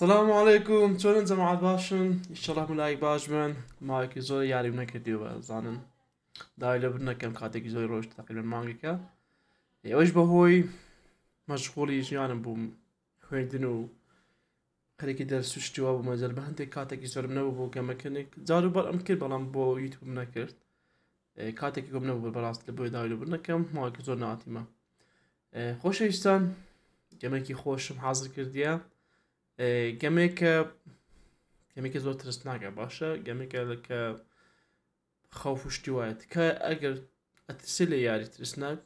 السلام عليكم. چۆنن جەماعات باشن؟ ئیشەڵە ملای باش بن. ماوەیەکی زۆر یاریم نەکردیوە زانم. داوای لە بر نەکەم کاتێکی زۆر ڕۆژ تقریبا مانگێکە ئێوەش بەهۆی مەشغوڵی ژیانم بووم خوێندن و قەرێکی دەرسوشتیوە بوو مەجل بە هەندێک کاتێکی زۆرم نەبوو بۆ گەمەکردێک جار و بەر ئەم کرد بەڵام بۆ یوتوب نەکرد کاتێکی گۆم نەبوو بەڕاست لە بۆی داوای لە بر نەکەم ماوەکی زۆر ناتیمە خۆشەویستان گەمێکی خۆشم حاضر کردیە گەمێکە گەمێکی زۆر ترسناکە باشە گەمێکە لەکە خەوف شتی وایەت کە ئەگەر ئەترسی لە یاری ترسناک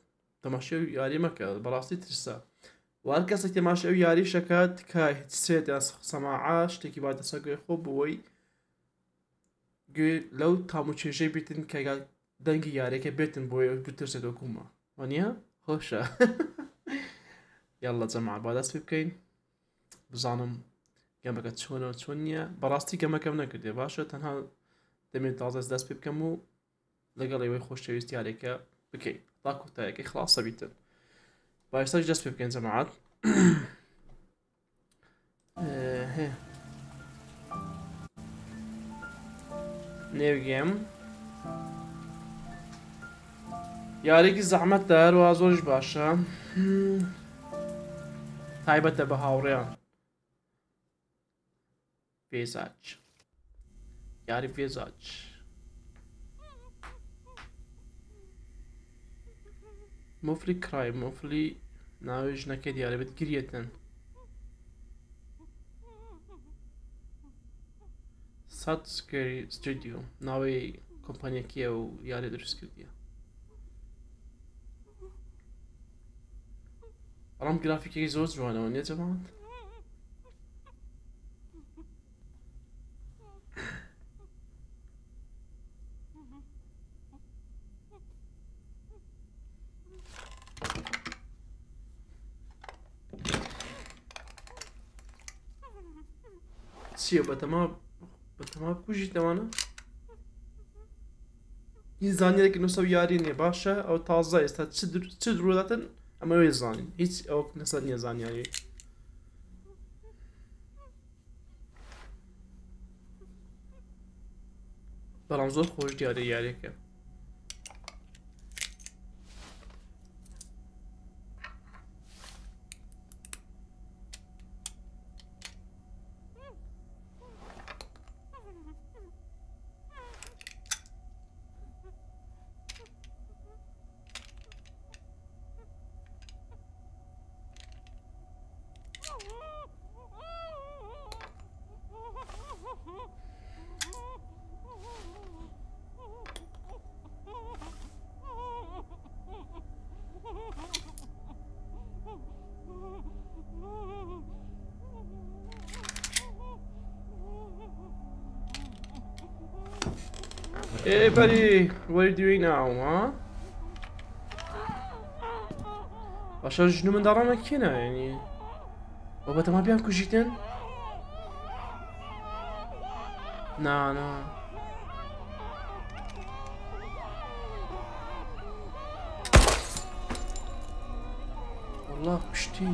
تەماشە یاری مەکە بەڕاستی ترسا وار کەسێک تێماش ئەو یاری شەکات کە هیچ سێت سەماعا شتێکی با دەسەگوێ خۆ بووی لەو تاموچێژەی بیتن کە دەنگی یارێکە بێتن بۆی بترسێت وەکومە وانە خۆشە. یاڵە جەما با دەست پێ بکەین. بزانم گەمەکە چۆنەوە چۆن نییە. بەڕاستی گەمەکەم نەکردێ. باشە تەنها دەمێت تازەست دەست پێ بکەم و لەگەڵ ئەوەی خۆشەویست یارێکە بکەیت تا کوتایەکەی خلاصە بیتن باشتاش دەست پێ بکەین جەماعات نێوگەم. یارێکی زەحمەت دەروە زۆرش باشە. تایبەتە بە هاوڕێیان. پێزاج یاری پێزاج مفلی کرای مفلی ناوی ژنەکە دیارەبێت گرێتن سات سکری ستودیو ناوی کۆمپانیەکیە و یاری دروست Sia, Batamar, Batamar Puji Devana. Ni zanjene ki nosa vjarin je baša, a ta za je sta či drulaten, a me je zanjen. Hiç ok ne sad nije zanja je. Balam zor hoş diyare yare ke. Hey buddy, what are you doing now, huh? باشا ژنو من داڕانە کێنا ینی بۆ بەتەما بیان کوژیتن نانا والله کوشتی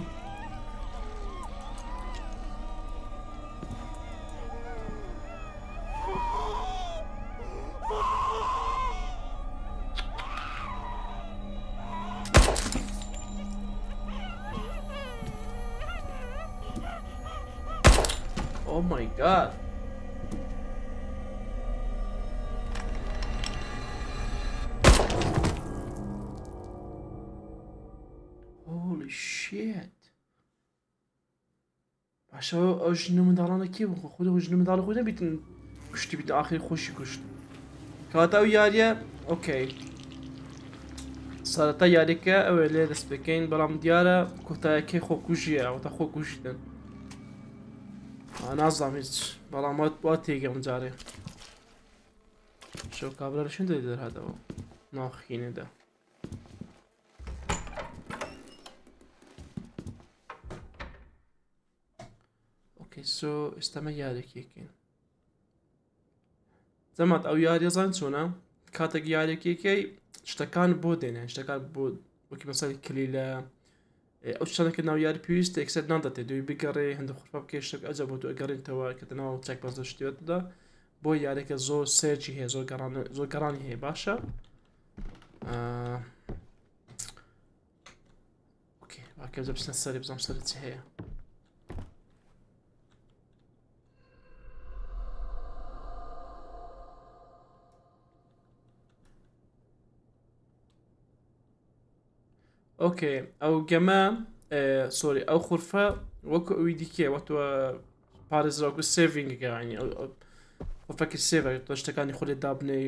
اجنه من کی بخو خود اجنه من خود نبیتن کشتی بیت آخر خوشی کشت. کاتا و یاریه اوکی. دست یاریەکە برام لێ دەست بکەین بەڵام دیارە کۆتایەکەی تا ئەوتە خۆکوژتن نازانام هیچ بەڵامات با تیگم جاری. شو کابرا او نخینه ده. سۆ ئێستامە یارێکێکین زەمات ئەو یاریێزان چۆنا کاتێک یارێکێکەی شتەکان بۆ دێنێ شتەکان بۆ وەکی مەسەری کلی لە ئەو شتانەکە ناو یاری پێویست ئەکسەر نادەێت دوی بگەڕێ هەندە خوفا بکێشتێک ئەجە بۆ تو ئەگەڕێنەوە کە ناو چەک بەز شتێتدا بۆ یارێکە زۆر سێرجی هەیە زۆر زۆر گەڕانی هەیە باشە. واکە بچنە سەری بزانام سەر چ هەیە. أوكي. أو گەمە سۆری ئەو خورفە وەکو ئەوی دیکێ وەتوە پارێزراکو سێڤنگگەانی خۆفەکر سێڤ تۆ شتەکانی خۆێت دابنێ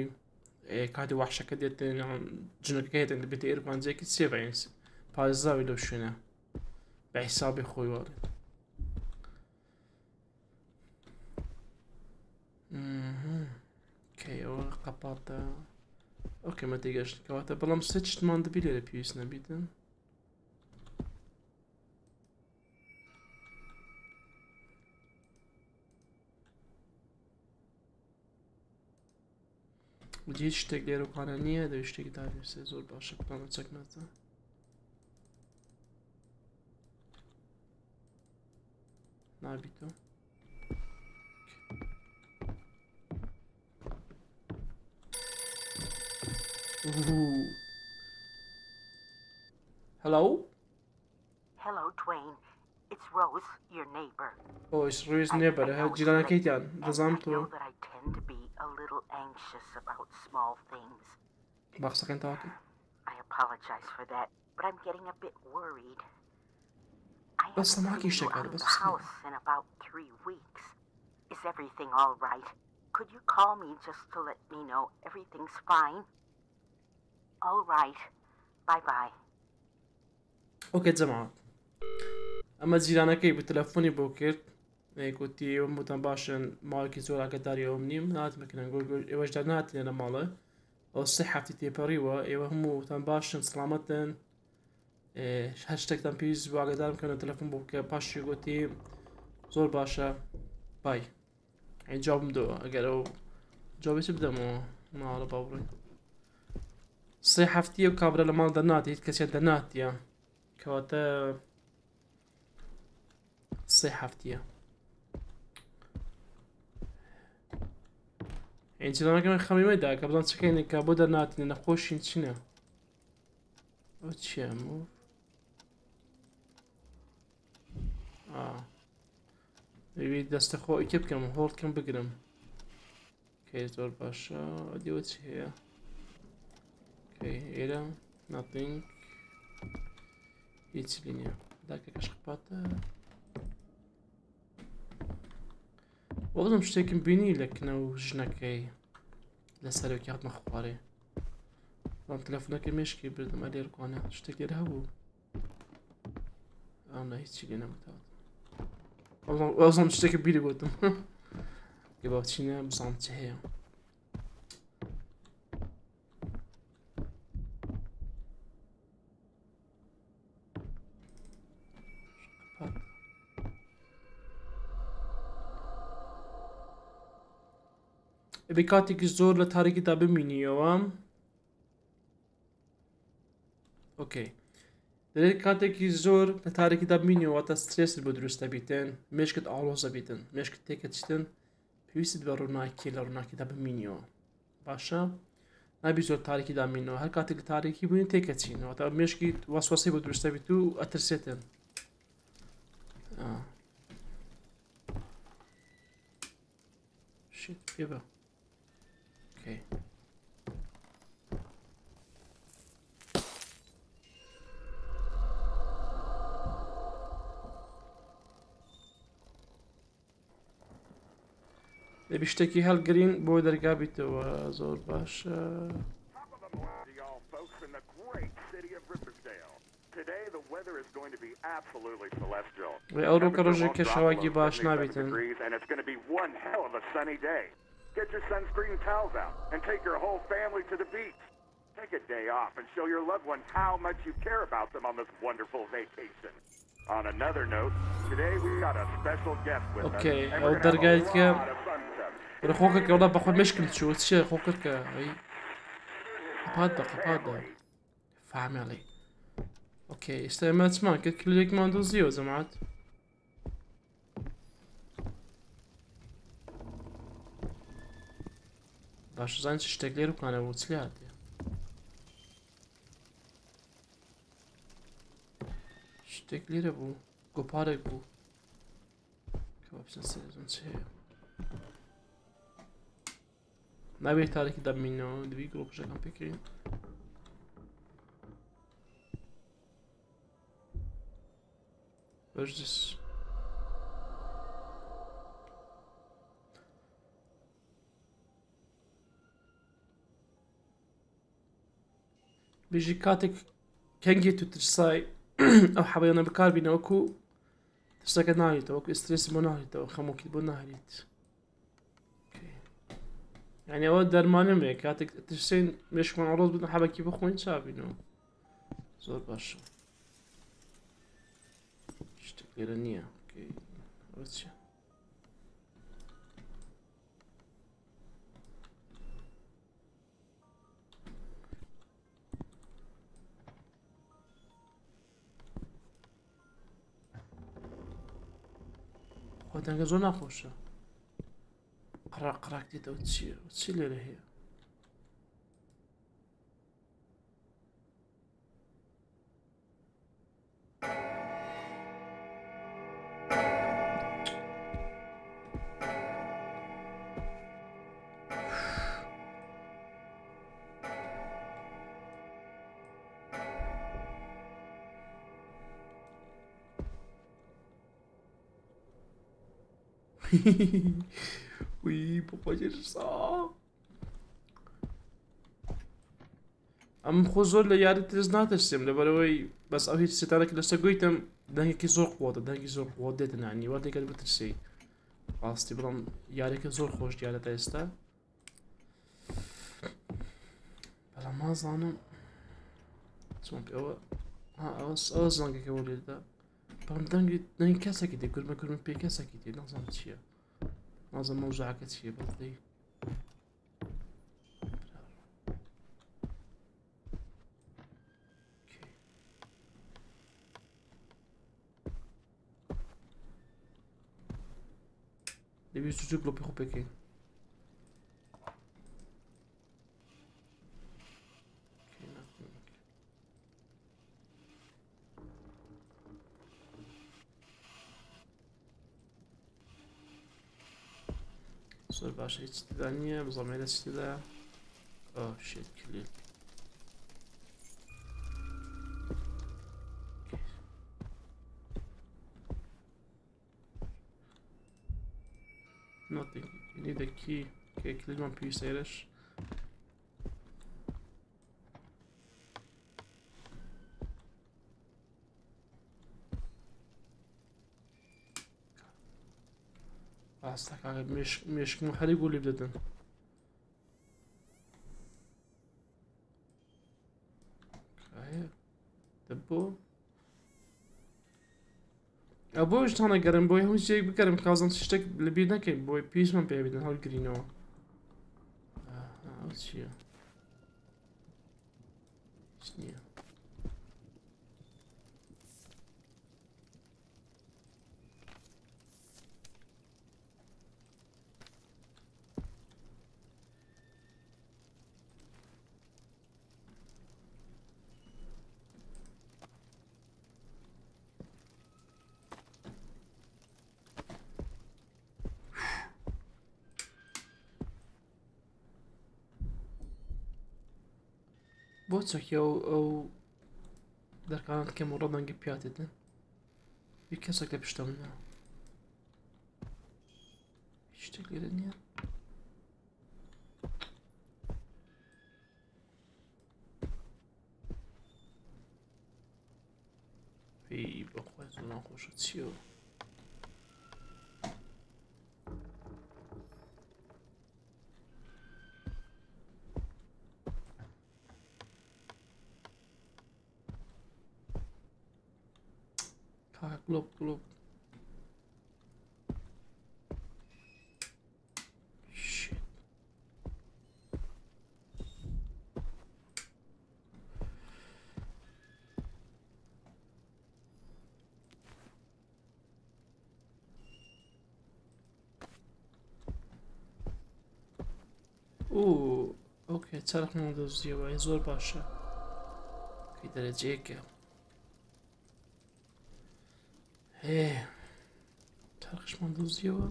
کاتی وحشەکە دێتن جنەکە هێتن دەبێت ئێرپانجێکی سێڤینس پارێزراوی لەو شوێنە بە حیسابی خۆی وارێت کەەوە قەپاتە ئۆکەمە تێگەشت کەواتە بەڵام سێ شتمان دەبی لێرە پێویست نەبیتن Hello? Hello, Dwayne. It's Rose, your neighbor. Oh, it's Rose neighbor. I, I, I know it's Kate Yan. I know that I tend to be little anxious about small things. باخسەکەن تاکە. I apologize for that, but I'm getting a bit worried. I بس haven't معك seen you شكل، out of بس the house in about three weeks. Is everything all right? Could you call me just to let me know everything's fine? All right. Bye-bye. اوكي جماعة ئەمە جیرانەکەی بە تەلەفۆنی ئەوم بوتان باشن ماڵکی زۆر ئاگداری ئەوم نیم ناتمەکردن ئێوەشدا ناتێنە لە ماڵە ئەو سێ هەفتی تێپەڕیوە ئێوە هەموو وتان باشن سلامەتن هەر شتێکتان پێویست بۆ ئاگدارم کەنە تەلەفۆن بۆ بکە پاشی گوتی زۆر باشە بای ئەجابم دۆ ئەگەر ئەو جوابێت بدەمەوە ماڵە باوڕێن سێ هەفتیە و کابرا لە ماڵ دەنات هیچ کەسێت این چی دانگه من خمی میده که بزن چکه اینه که بودر ناتینه نخوش این چی نه او چی امو آه بیوی دست خواه ایکی بکنم هولد کم بگرم اوکی زور باشا دیو او چی هیا اوکی ایرم ناتینگ هیچی لینیا دکه کشک پاته شتێکم بینی لە کنە و ژنەکەی لە سەرۆکی هاتمە خوارێ بەڵام تەلەفۆنەکە مێشکی بردم ئەلێر کوانە شتێک لێر هەبوو ئەو نە هیچی لێ نەمتات وەزم شتێکە بیری گوتم گە باچینە بزانام چه هەیە بێ کاتێکی زۆر لە تاریکیدا بمینیەوە ئۆکەی دەێت کاتێکی زۆر لە تاریکیدا بینیەوە تا سترێست بۆ دروستە بیتن مێشکت ئاڵۆزە بیتن مێشکت تێکە چتن پێویست بە ڕووناکی لە ڕووناکیدا بمینیەوە باشە نبی زۆر تاریکی دامینەوە هەر کاتێک تاریکی بووین تێکە چینەوە تا مێشکی وەسوەسی بۆ دروستە بیت و ئەترسێتن پێ بە Okay. دەبی شتێکی هەلگرین بۆ دەرگا بیتەوە زۆر باشە ئەو ڕۆکە ڕۆژێکە شەواگی باش نابیتن Get your sunscreen towels out and take your whole family to the beach. Take a day off and show your loved ones how much you care about them on this wonderful vacation. On another note, today we got a special guest with Okay, us. and I'll we're gonna have a درجة lot of fun stuff. ولا خوكك والله باخذ مشكلة شو الشيء خوكك اي هذا هذا فاهم علي اوكي استعملت مان كل كليك ما دوزيو Baš zajedno ćeš o gledu kada ne uciljati. Şteklere bu. Koparık bu. Kebapçın sezon fazer Ne bir tarih da minno. Dvi grup žakam peki. Where's this? بيجي كاتك كنجي تو ترساي أو حبينا بكار بينا وكو ترساك ناهيت وكو استريس مو ناهيت أو خموكي بو ناهيت يعني اول درمانه مي كاتك ترسين مش من عروض بدنا حبكي بخوين شابينو زور باشا Ironia. Okay. Chodźcie. خۆتەنگە زۆر ناخۆشە قڕا قڕاک دیتەوە چییە چی لێرە هەیە وي بابا جرسا ئەم خۆ زۆر لە یاری ترس ناتەسێم لەبەرەوەی بەس ئەو هیچ ستارێک لەسەر گویتم دەنگێکی زۆر قوتە دەنگی زۆر قوە دێتە نانی وا دێکەت بترسی ڕاستی بڵام یارێکە زۆر خۆش دیارە تا ئێستا بەڵام مازانم چۆن ئەوە ئەوە زانگێکە بۆ لێدا بەڵام دەنگی دەنگ کەسێکی دی گورمە گورم پێ کەسێکی دی نازانم چییە نازم موزعەکە چییە بەڵدەی دەبێت سوچ گلۆپی خۆ dash HD'den nie, bu zaman LSD'de. Oh shit, kill. Nothing. You need a key. Okay, kill one piece, Irish. مش مش محرج ولا ابدا أوكي تبو ابو إيش أنا قرم؟ بو هم شيء بكرم كازن شتك لبيدنا كي بو بيش من بيبيدن هول جرينو آه, آه، أوكي motorcycle ou daar kan het kemo rodan gepjatit, ne? Vi kan sakta bestämma. Hiç gelin ya. Wie, ich brauche jetzt noch ein Schutzschild. چرخمان دۆزیەوە زۆر باشە کەی دەرەجەیەکە هێ چرخشمان دۆزیەوە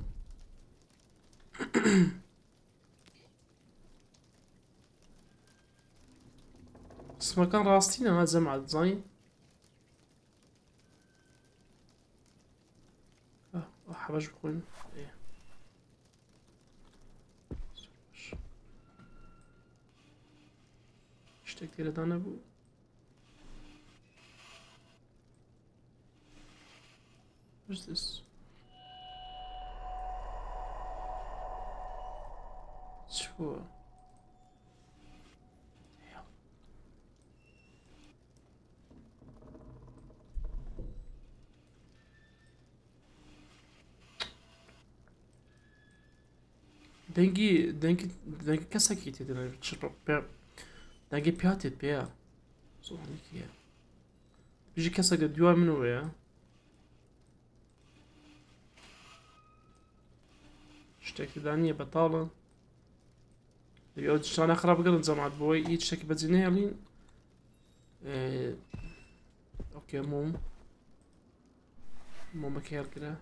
سمەکان ڕاستی نەما جەمع دەزانین حەبەش بخۆین restricted done bu. What's this? Sure. Dengi, dengi, dengi kasa kiti دەنگی پیاتێت پێە زۆڵێکیە بژی کەسەکە دوای منەوەیە شتێکیدا نییە بەتاڵە شتانە خراپ بگەن جەمات بۆی هیچ شتێکی بەجی نێڵین ئۆکێ موم مۆمەکە هێڵکرا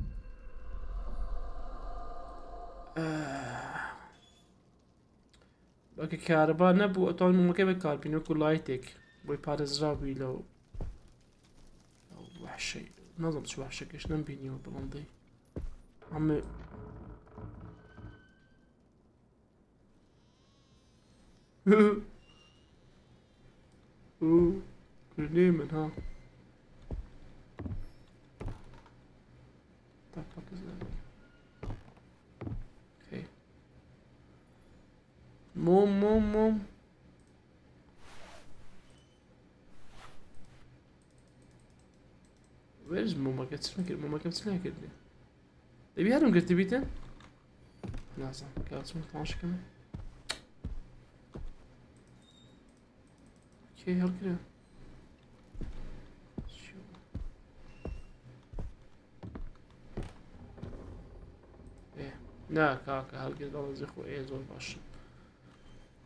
بەکە کارەبا نەبوو ئەتوان مومەکە بە کاربینۆکو لایتێک بۆی پارێزرابووی لەو وحشەی نەزم چ وحشەکەش نەمبینیەوە بڵندەی ئەمە گرنێ من ها The Mom, mom, mom. Where is mom? I get smacked. Mom, I get smacked. تبي هرم قلت بيته؟ لازم قاعد اسمه 12 كمان اوكي هل كده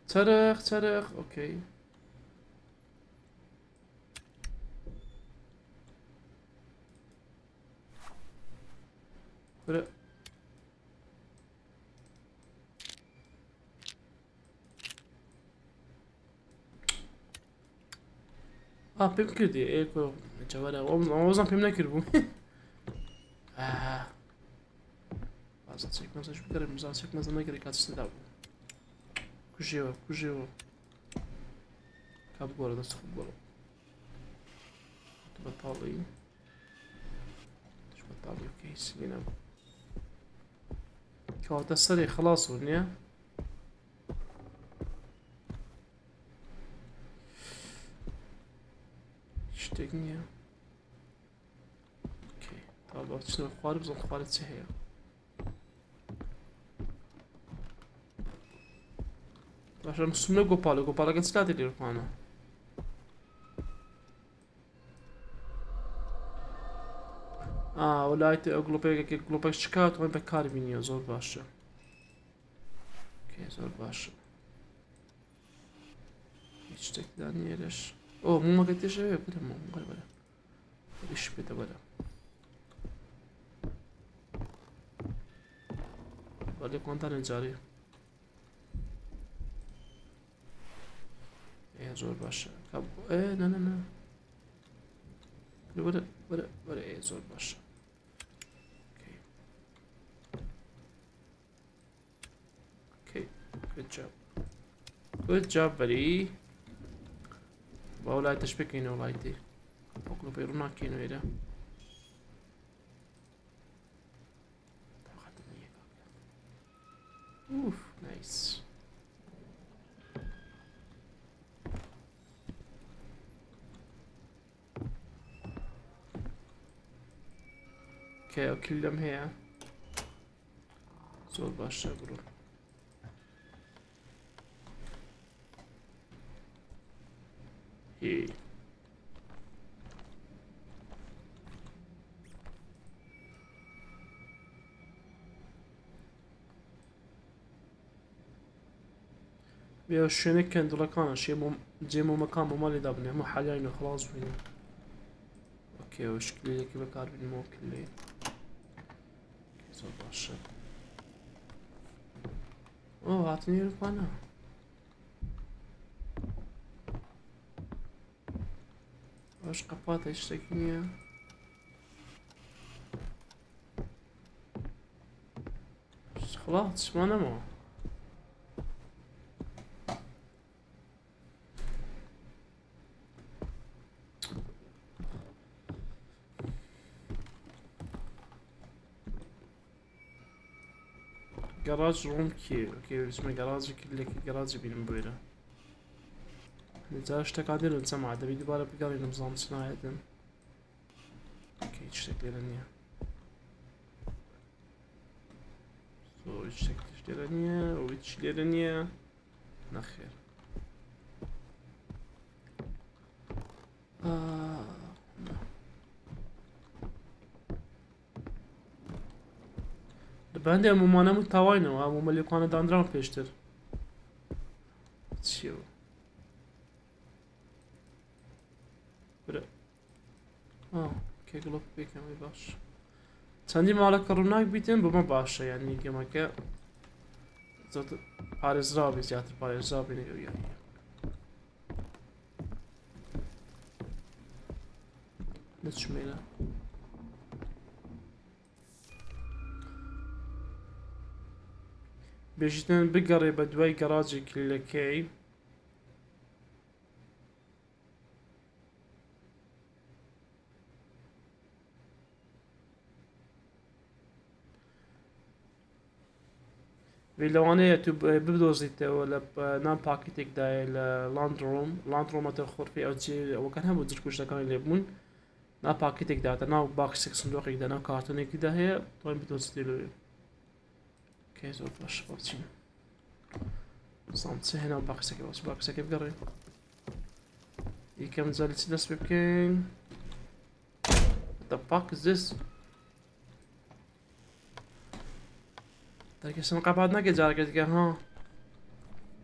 Terug, terug. Oké. Okay. Bro. Ah, pimkür diye el koyalım. Cevara. O zaman pimkür bu. Ah. Aa. Bazen çekmez, şu kadar imza çekmez ona gerek atıştı da bu. مەزش بگەرم مزاسێک مەزە نەگەری کاتستدا بوو کوژێەوە کوژێەوە کاب گۆرە دەست خوب گۆڵ بەتاڵی بەتاڵی وکەی سینە کەواتە سەری خلاص Așa, nu sună gopală, gopală că ți-l atelier cu Ana. A, o eu o glopek, e glopek çka, to pe kar eu, zor başlı. Okey, zor başlı. İçtekten yeriş. O, mum maketi şey yok, bir de mum, galiba. İş bir de böyle. Böyle kontan encari. بەرە بەڵێ کۆنتانە جاری زۆر باشە نە نە نە وەرە وەرە وەرە زۆر باشە Good job. Good job, buddy. والله تشبكينه والله يدي بقلو بيرونا كينو إيدا اوف نايس أوكي كلهم هي زور باشا برو هي بیا شوێنێک کەندڵەکانە شێ جێمۆمەکان بۆ ماڵی دابنێ هەموو حالیان و خلاص بینە ئۆکێەوە شکلێکی بەکاربینەوە کلێ زۆر باشە ئۆ هاتنی روپانە ئەوش قەپاتە شتێکی نییە خلاص چمانەمەوە گەڕاج ڕوم کێ ئۆکێمە گەڕاجی لێکی گەڕاجی بینم بێرە جا شتەکان دێن چەما دەبی دوبارە بگەڕێنم زانام چنایەتن هیچ شتێک لێرە نییە. هیچ شتێکش لێرە نییە ئەو هیچ لێرە نییە. نەخێر Ben de mumanamı tavayna ha mumali kuana dandran peştir. Çiyo. Şey Bire. Ha, keglop bekem baş. Çendi mala karunak bitin bu ma başa yani ki gemake. Zaten Paris Rabi zaten Paris Rabi ne yani. Ne çümeyler. بێژیتن بگەڕێ بە دوای گەڕاجی کلەکەی لەوانەیە تو ببدۆزیتەوە لە نام پاکیتێکدایە لە لاندڕۆم لاندڕۆمەتە خۆرپی ئەو ئەوەکان هەموو جرکوشتەکانی لێبوون ناپاکیتێکداتە ناو باکسێک سندۆقێکدا ناو کارتونێکیدا هەیە تۆی بدۆزیتی زۆر باش بچین سامچە هێنا باکسەکە باس باکسەکە بگەڕێ یکەم جالی چی دەست پێ بکەین The fuck is this? دەرکەسم قەپات ناکە جارەکە دیکە ها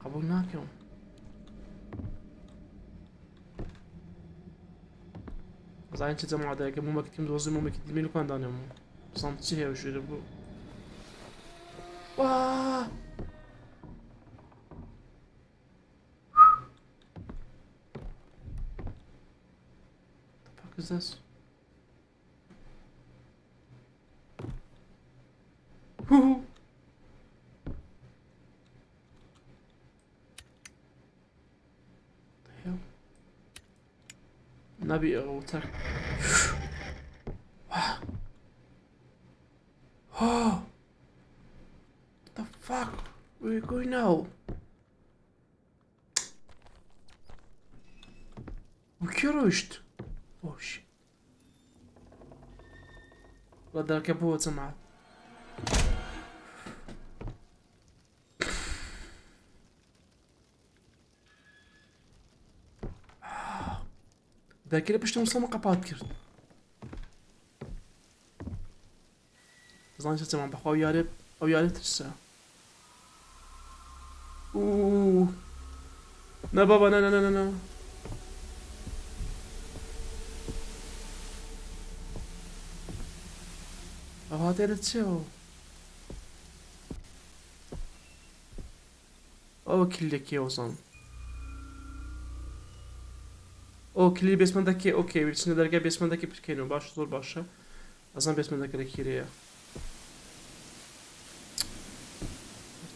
قبول ناکەم زانین چه جەماعەتەکە مومەکەتیم دۆزی مومێکی دیمی لوکاندانێم سام چی هەیە Ah. the fuck is this? Whoo! the hell? Navigator altar. wow. Oh! fuck que é now? O que era isto? Oxe. Ладно, я буду сама. Daquele pistão só uma kapat girdi. Zaten é bak o yare o yare tirsa. Uuu. Ne baba ne ne ne ne ne. Avaderecio. O kildeki o zaman. O kili besmendeki okey. İçinde dergi besmendeki pirkeni. Baş zor başa. Azam besmendeki de kiriye.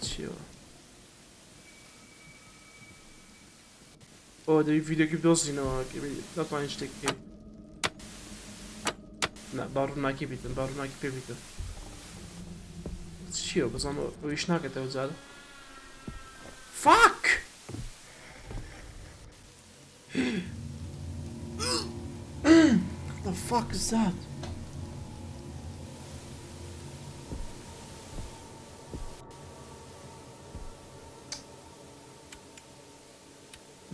Çiğ Oh, the video gibi de olsun yine o gibi. Zaten aynı şey gibi. Ne, baru nakip bittim, baru nakip bittim. Şey yok, o zaman o iş nakit oldu. Fuck! What the fuck is that?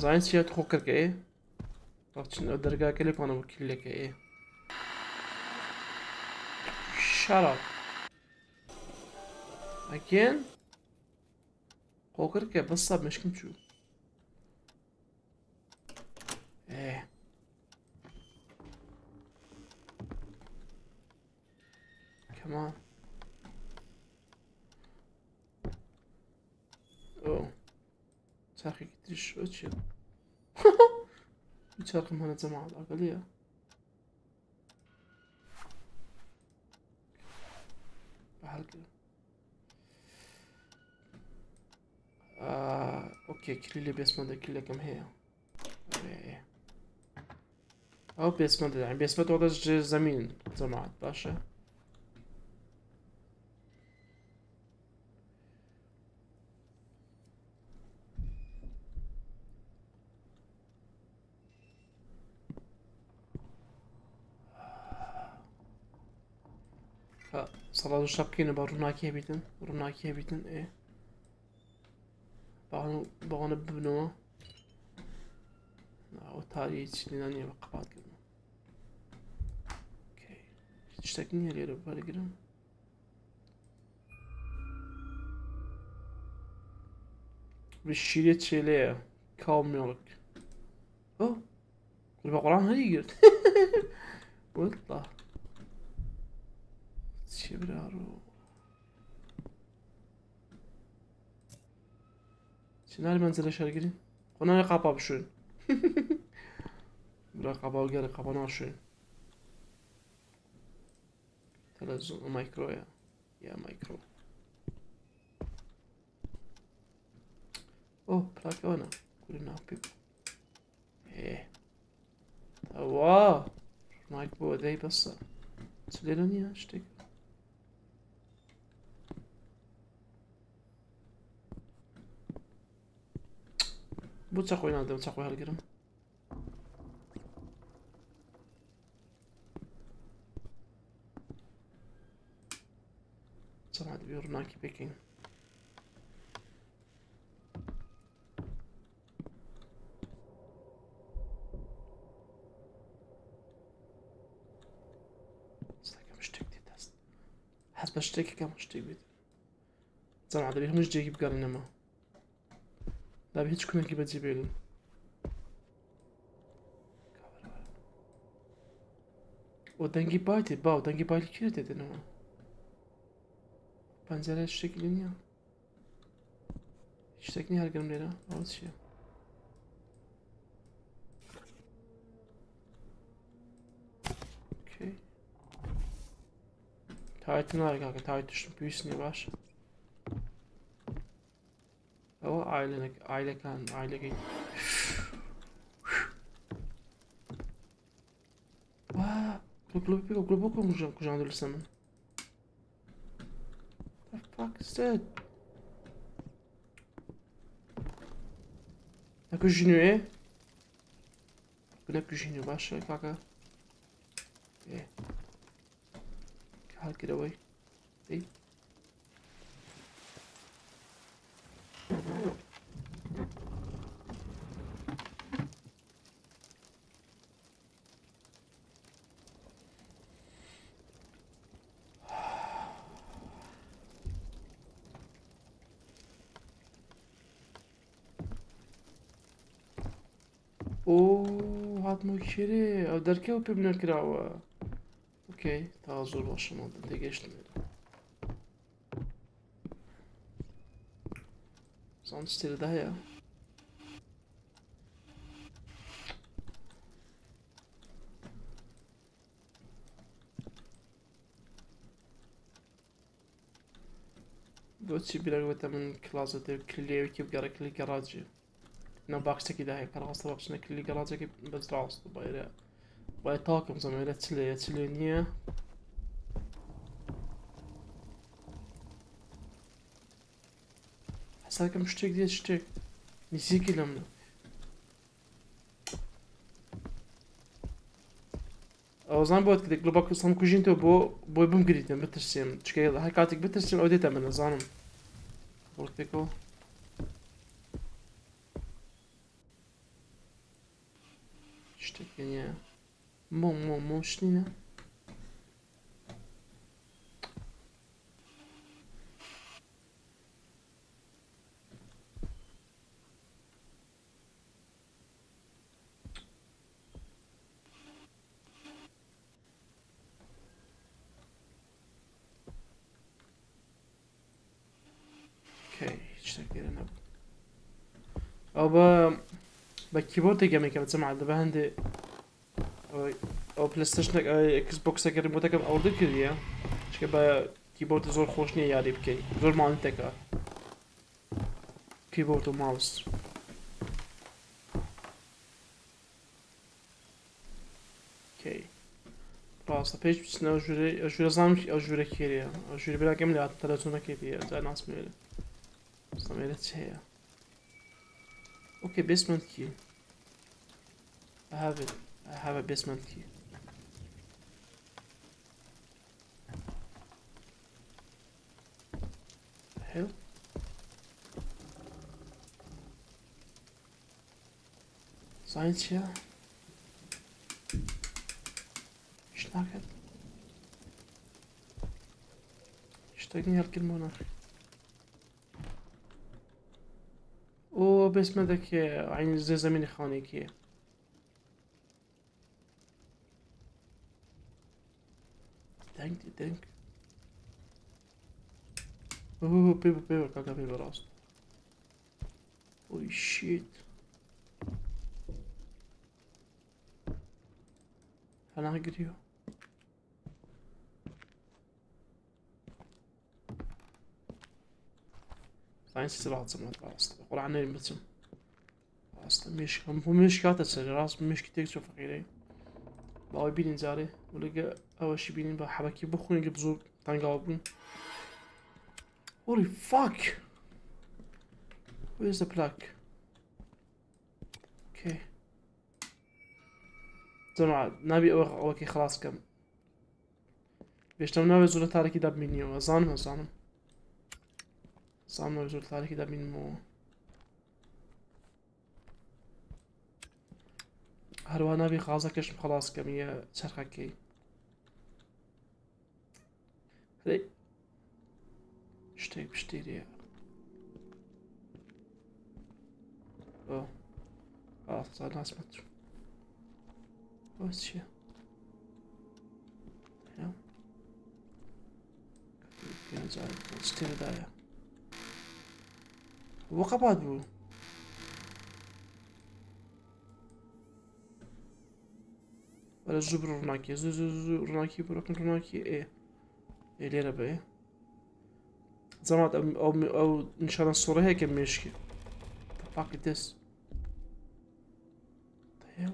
زين سيات خوكر كي رفتشن درجة كيلي كوانا وكيلي كي Shut up. Again? خوكر كي بس مش كنت شو إيه كمان اوه تاخي كتير وش بتشاركم هنا جماعة الأقلية بحال كده آه، أوكي كل اللي بيسمع ده كله كم هي إيه أو بيسمع ده يعني بيسمع ده زمين جماعة باشا Saladın şapkini bak runakiye bildin. Runakiye bildin. E. Bağını, bağını bıbnuma. O tarihi içinden niye bak kapat gibi. Okey. İçteki niye yere böyle girin? Bir şiddet şeyle ya. Kavmiyorluk. Oh. Kurbağa Kur'an hadi girdi. Vallahi. المنزل شرقين قلنا قابا بشون بلا قابا وقال قابا ناشون تلفزيون مايكرو يا يا مايكرو اوه بلاك انا كلنا بيبو ايه توا مايك بو ذي بس سليلوني اشتكي Bu uçak oynadı, uçak Oynadım. Sonra hadi bir yorumdan ki bekleyin. حسب اشتكي كم اشتكي بيت عاد بيهم مش جاي بقال انما Da habe ich jetzt schon über. O dengi baydı. Bav dengi baylı kire dedin ama. Pencere şeklini ya. İştek niye her gün lira? Ağız şey. Okey. Tahitin var kanka. Tahit düştüm. Büyüsün var aile aile kan aile gay. Aa, klubu bir klubu kurmuşum kucağına dölersem. The fuck is that? Ne gücünü? Bu ne gücünü başla kaka. Eh. Kalk git away. هات مكري أو دركي وبي من الكراوة أوكي تا زور başlamadı de geçtim. Sound stili daha ya. دوتشي بلا من كلازة كلي كيف قرا كلي كراجي na baksa ki dahi karasta baksana kirli galaca ki bez rastı bayra. Bay takım zaman öyle çile çile niye? Hasakim şu çek diye şu çek. Nisi kilemle. Ozan bu etkilik lo bakı sam kujin to bu bu bum girdim bitirsin. Çünkü hakikatik bitirsin ödeytem ben zanım. Orteko. İşte beni ya. Mon mon mon şnina. Okay, hiç tak yerine. Ama Bak keyboard'a که gam tsama għadda bħandi او بلاي ستيشن اكس بوكس اگر مو تکم اور دکر دیا با کیبورد زور خوش نیه یاری بکی زور معنی تکا کیبورد و ماوس اوکی راست پیش بچن اجوری اجوری زمش اجوری کیریا اجوری بلا کم لیات تلاتونه کیریا زن اسمیره اسمیره چه أوكي basement key I have it I have a basement key hell Science here Schnagget اشتاقني هالكلمة هنا أو باسم ذاك عين زي زمين خاني كي. دنك دنك أوه بيبر بيبر كاكا بيبر راس Holy shit. أنا اجريو Ist rahat القرآن يمتم راست مش هو مش كاتة سر راست مش كتير شوف غيري باوي بينين زاري ولقى أول شي بينين بحبكي بخوني قبل زور تنقابون Holy fuck Where's the plaque Okay جماعة نبي أو أوكي خلاص كم بيشتم نبي زور تاريخي داب منيو أزانم أزانم Samma resultat que dá mínimo. هروها نبي خلاص كشم خلاص كمية شرخة كي هذي اشتري بشتري بو ولا الجبر روناكي زو زو زو روناكي بروكن روناكي. إيه. إيه ليرة بقى إيه. زمات أو أو الله الصورة هيك مشكي fuck is this hell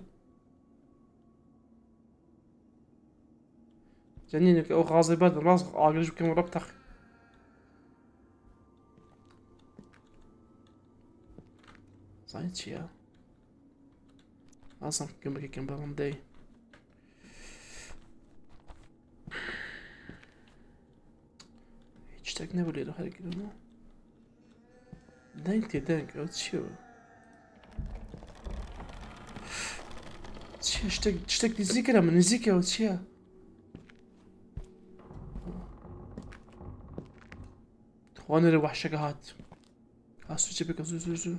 جنينك أو غازي بدل راس عاقلش site ya. Alsam gümrük ekim babam değil. Hiç tak ne böyleydi her gün ama. Denk diye denk ötüyor. Çiğ işte işte nizik ama nizik ya ötüyor. Tuhanları vahşa kahat. Kasvı çepek azı üzü üzü.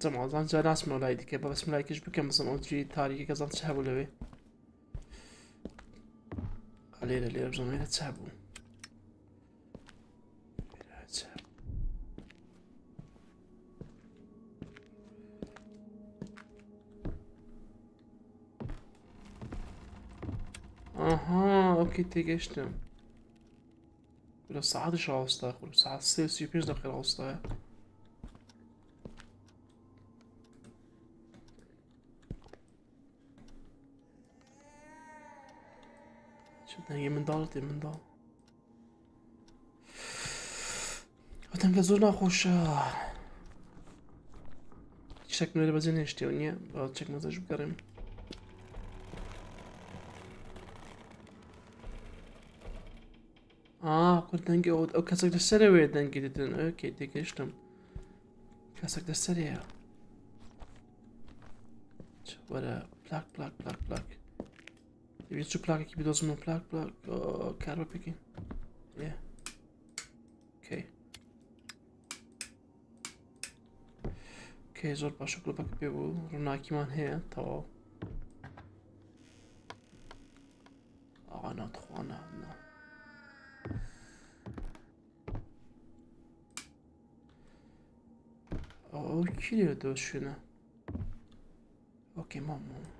زمان زان جا ناس دي كيبا بس ملايكش بكم مثلا اوجي تاريخي كزان تسحبوا لوي قليلة اللي بزمان هنا تسحبوا Aha, okey te geçtim. Biraz sağa dışı ağustos, biraz sağa ses yapıyoruz Nein, jemand da, jemand da. Äh, was denn wir so nach Rusche? Ich Ne, Yemendal, Yemendal. Potem gazurna husza. Çek mi ryba z jednej ścieł, nie? Ah, gut, mu też w garym. Aa, kur denge o, o kazakta serveye denge dedin. Okey, de geçtim. Kazakta serveye. What a plack, plack, plack, plack. Devi supplicare chi does more plug plug oh, carro picking. Yeah. Okay. Okay, zor başka gruba kapibu. Runakiman here. Tamam. Ana, ah, ana, ana. Oh, chi deve doshina? Okay, mamma.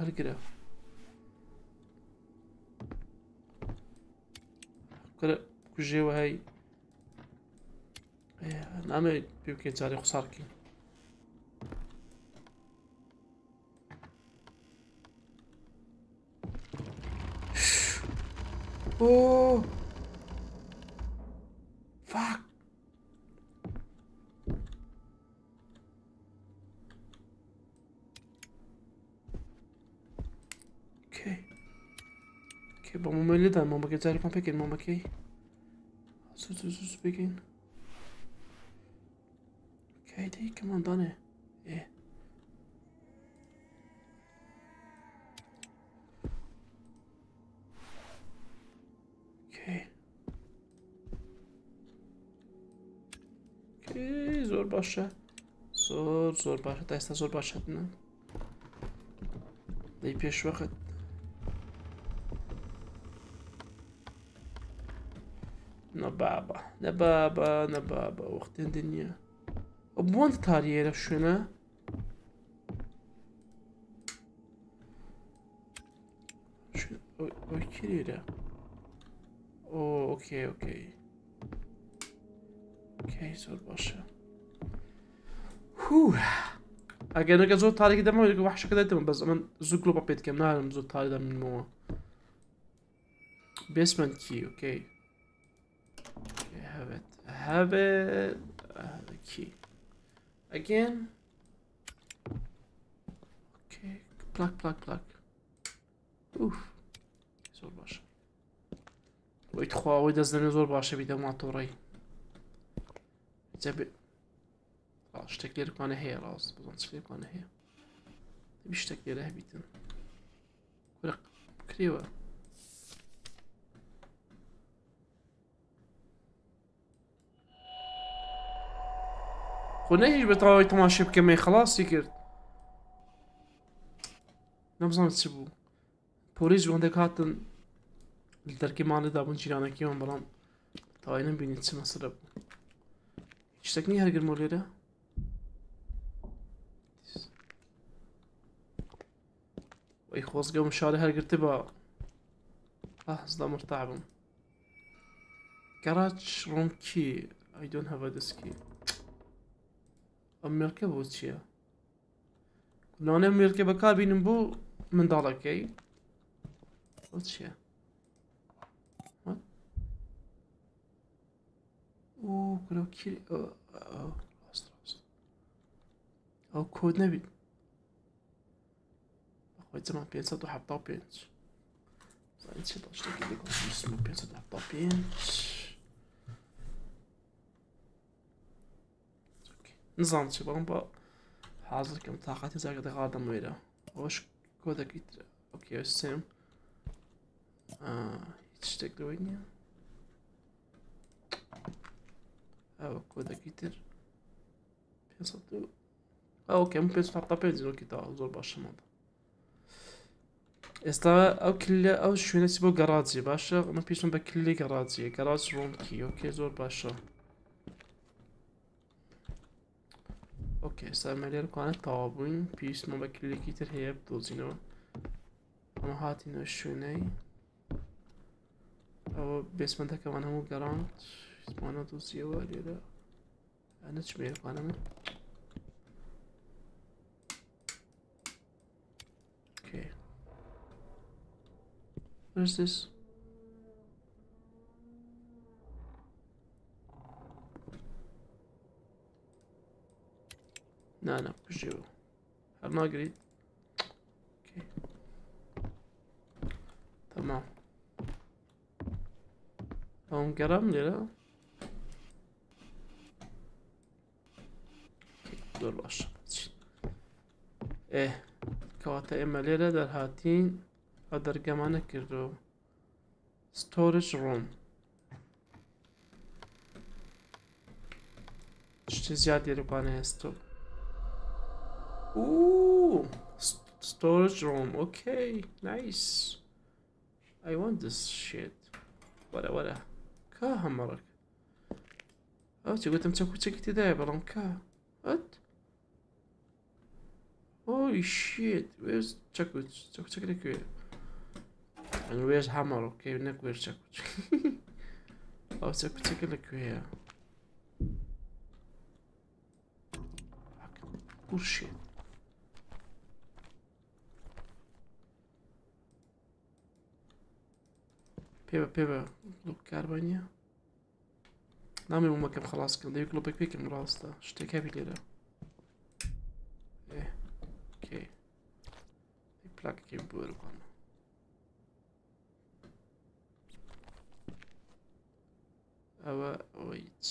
هەرگرە کرە کوژێوە هەی نامێ پێ بکەین جارێ قسارکی Oh! Fuck! Okay, ba mamali dan mama ke cari pampekin mama ke. Sus sus sus bikin. Okay, dai come on dane. Eh. Okay. Okay, zor başa. Zor zor başa. Desta zor başa. Ne? Dei پیش وقت الدنيا. بوانت تاريخ شنو؟ شنو؟ أوكي أوه أوكي أوكي. أوكي زور باشا. هو. اگر نگه زود تاریکی دم میگه وحش کده دم بس من پیت کم نه زود تاریک دم من بسمن کی اوکی have it. Have it uh, the key. Again. Okay. Plug plug plug اوف زور باشه ويت خوا ويد ازدن زور باشه بيدا ما طوري جاب راس تكلير كان هي راس بزن تكلير كان هي بيش تكلير هبيتن ورق كريوه خو نهیش بتەواوی تەماشێ بکەمێ خلاصی کرد نەمزانت چ بوو. پۆلیس وەندێک هاتن لە دەرکیمانەدا بوون جیرانەکیەوە بەڵام تاوای نەبینیت چ مەسرە بوو شتێکنی هەرگرمە لێرە وەی خۆزگە مشارە هەرگرتە بە ئەهزدا مرتاعبم گەراج ڕۆنکی ئەیدۆن هەبە دەستکی ئەمێرکە بۆ چییە؟ لانێ مێرکە بەکار بینم بۆ منداڵەکەی بۆ چییە؟ ئەو کۆد نەبیت خۆی زمان پێ هەفتا پێنج. شتێکی پێ هەفتا نظام چ بەڵم بە حاضرکەم تااقاتی زاگە دەغادەم وێرە ئەوش کۆ دەکەیت ئۆکی سێم هیچ شتێک لەوەی نییە ئەوە کۆ دەکەیتر ئەو کەم پێ تا پێنجۆکی تا زۆر باشەمەدا ئێستا ئەو کلە ئەو شوێنەسی بۆ گەڕاجی باشە ئەمە پێشم بە کلی گەڕاجیە گەڕاج ڕۆمکی ئۆکێ زۆر باشە أوكي استعمالية القناة تعابون پیش مبکلی که تر هیب دوزینو اما هاتی نشونه أو بسمنده كمان همو گراند اسمانا دوزیه والیه ده أنا چمیر قنمه اوکی What is this? لا لا مش جوا هل ما قريت اوكي تمام هم قرم لي لا دور باش ايه كواتا اما ليلة در هاتين هدر قمانة كردو storage room شتي زيادة يربانة هستو Ooh, st- storage room. Okay, nice. I want this shit. ولا ولا كا همرك. أو تقول تم تسوي تسكت ده بلان كا. What? Holy shit. Where's Chaku? Chaku Chaku Chaku. And where's Hammer? Okay, neck where's Chaku? Oh, Chaku Chaku Chaku. Fucking bullshit. بيبا بيبا قلوب كاربانيا نعمل مكان خلاص كان دي قلوبك بيك مراس ده اشتكى بي ليرا إيه أوكي بلاك كي بوربان اوا ويت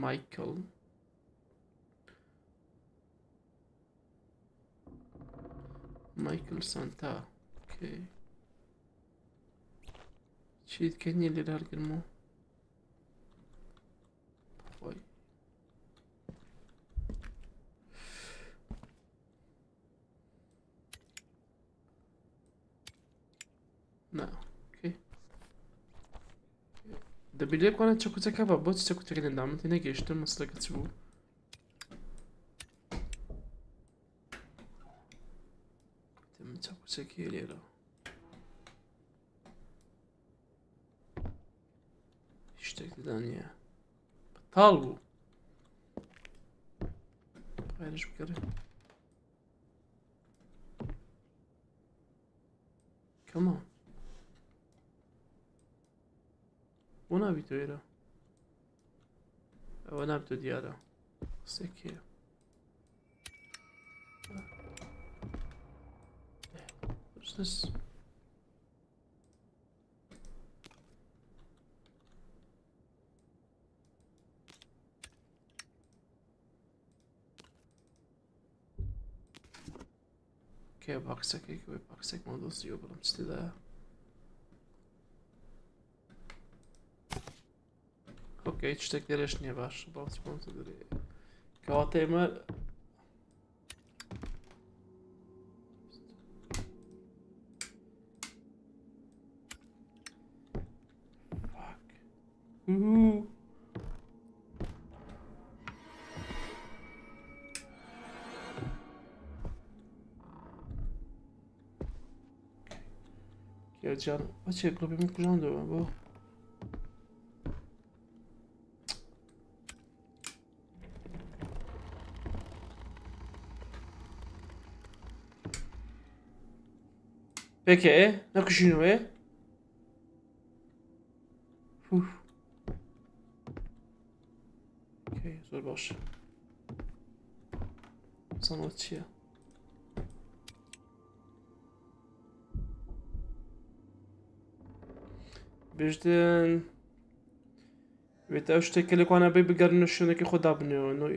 Michael. Michael Santa. Okay. Şehit kendini ileri more. Добили кона чаку цяка боці чаку цяка не дам, ти не геш, ти мусла кацву. Ти ми чаку цяки елера. İşte giden ya. Patal bu. Paylaş bir kere. era Evo nem tudja arra. Székér. What's this? Okay, baksak, bir baksak modası yapalım size de. Okej, okay, ďaleš neváš. Bám si pomysl, kde je. KTMR... Fuck. Uhú. Geleceğim. Açık, lobimi kuracağım diyor bu. Peki e? Ne kuşunu e? Uf. Okej, zor baş. Sanatçıya. بجدن بيت اشتكي لك وانا بي بقرن شنو كي خد ابني نو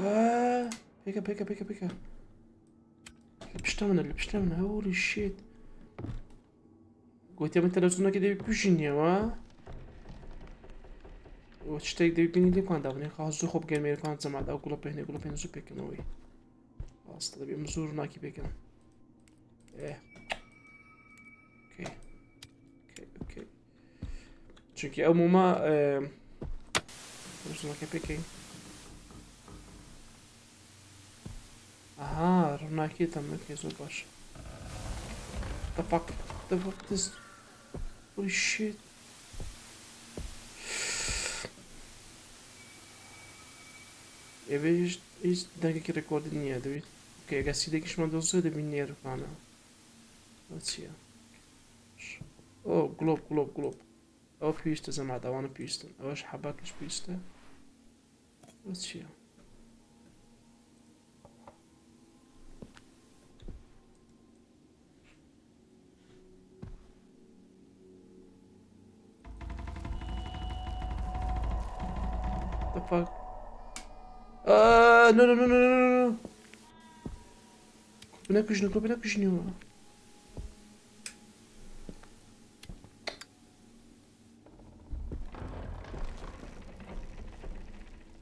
Ah, pica, pica, pica, pica. Lipişte mi? Holy shit. Gotiyemin televizyondaki de bir püşin ya ma. O çiçek de bir bini değil kanda. Ne kadar zor hop gelmeyi kanda zaman da gula pehne gula pehne zor pekin oy. Aslında bir muzur naki pekin. Eh. ok, ok. okay. Çünkü umuma eee... Muzur naki pekin. پێکەین ئاها ڕووناکی تەمەکە زۆر باش The fuck? The fuck is... Holy shit. ئێوێ هیچ دەنگێکی ڕێکۆردی نییە دەوێت کە ئەگە سیدێکیشمان دۆزە دەبین نێرفانە چییە ئۆ گلۆب گلۆب گلۆب ئەو پێویستە زەمات ئەوانە پێویستن ئەوەش حەباکش پێویستە چییە The fuck? Uh, no, no, no, no, no, no. Kopyana kışınıyor, kopyana kışınıyor.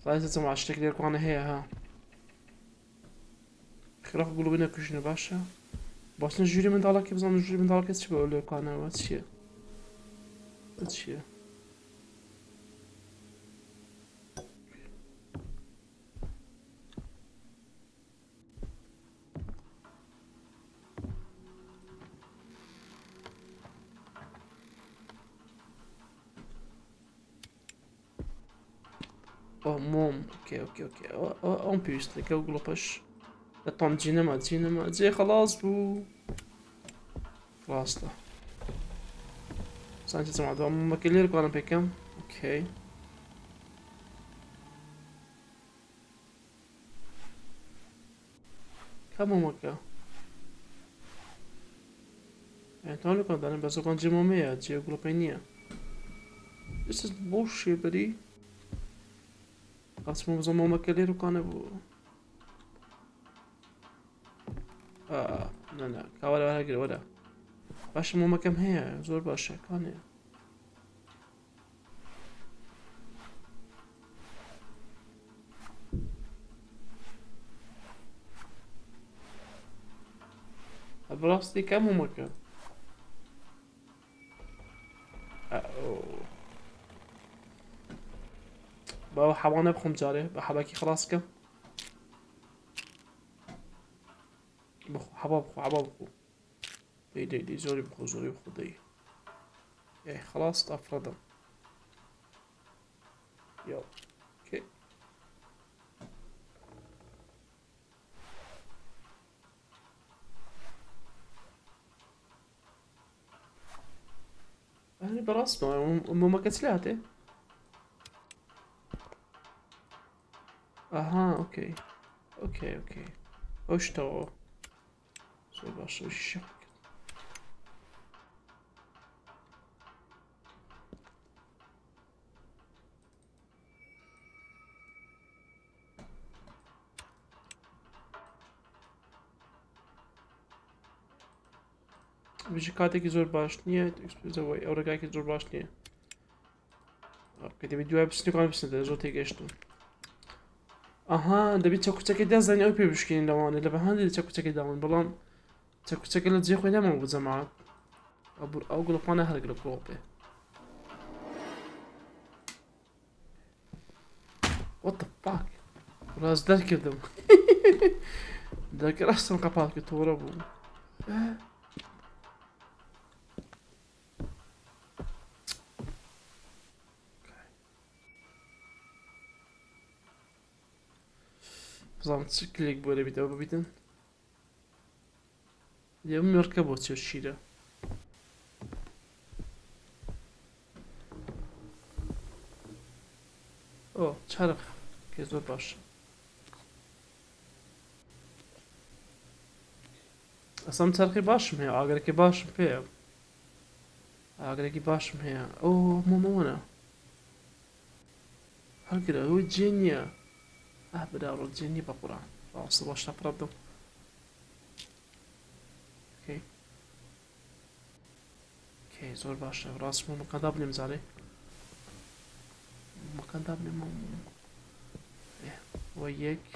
Sei jetzt mal, steck dir gerne her, ha. Kırak Kıraf globine kışını başa. Başına jürimin dalak gibi zaman jürimin dalak etçi böyle kanı var. Çiğ. Çiğ. اوكي اوكي اوكي اون بيست لك اقول باش طم تجينا ما تجينا ما تجي خلاص بو خلاص ده سانتي تسمع ده ما كلير كوانا بكم اوكي كم مكة يعني توني كنت انا بس كنت جيمو مية جي اقول بينيا This is bullshit buddy قسمو زمان ما كلير كان بو آه لا لا كاولا ولا هقري ولا باش مو كم هي زور باشا كان هي. براستي كم هو مكان أوه. حوانه بخوم جاره بحباكي خلاص كم بخو حبا بخو حبا بخو دي دي دي زوري بخو زوري بخو دي إيه خلاص تفردم يلا أوكي يعني براس ما مو ما كتلاته Aha, okej. Okay. Okej, okay, okej. Okay. Oś to. je oś je zor baş niye? Oradaki zor baş niye? Hakikaten video hepsini koymuşsun. to. geçtim. ئەها دەبێت چەکوچەکە دەزانانی ئەو پێ بشکین لەوانێت لە بەهاندی چەکوچەکە داون بەڵام چەکوچەکە لە جێ خۆی نەمە بجەماعات ئەو گڵپانە هەرگرە کۆپێ What the fuck? ڕاست دەرکردم دەکە ڕاستم تۆرە بوو Zamczyk böyle bir de bu bidin. Ja bym Jorka było cię Shira. O, czarp. Jest zobacz. A sam czarki basz mnie, a greki basz mnie. A greki basz mnie. O, mamona. Hargira, o, genia. جێ نییە ئا بەداڕۆ جێ نیە بە قوران باوەسە باشە پڕەدەم کێ زۆر باشە ڕاست مەکەدا بنێم زارێ مەکەدا بنێم وە یەک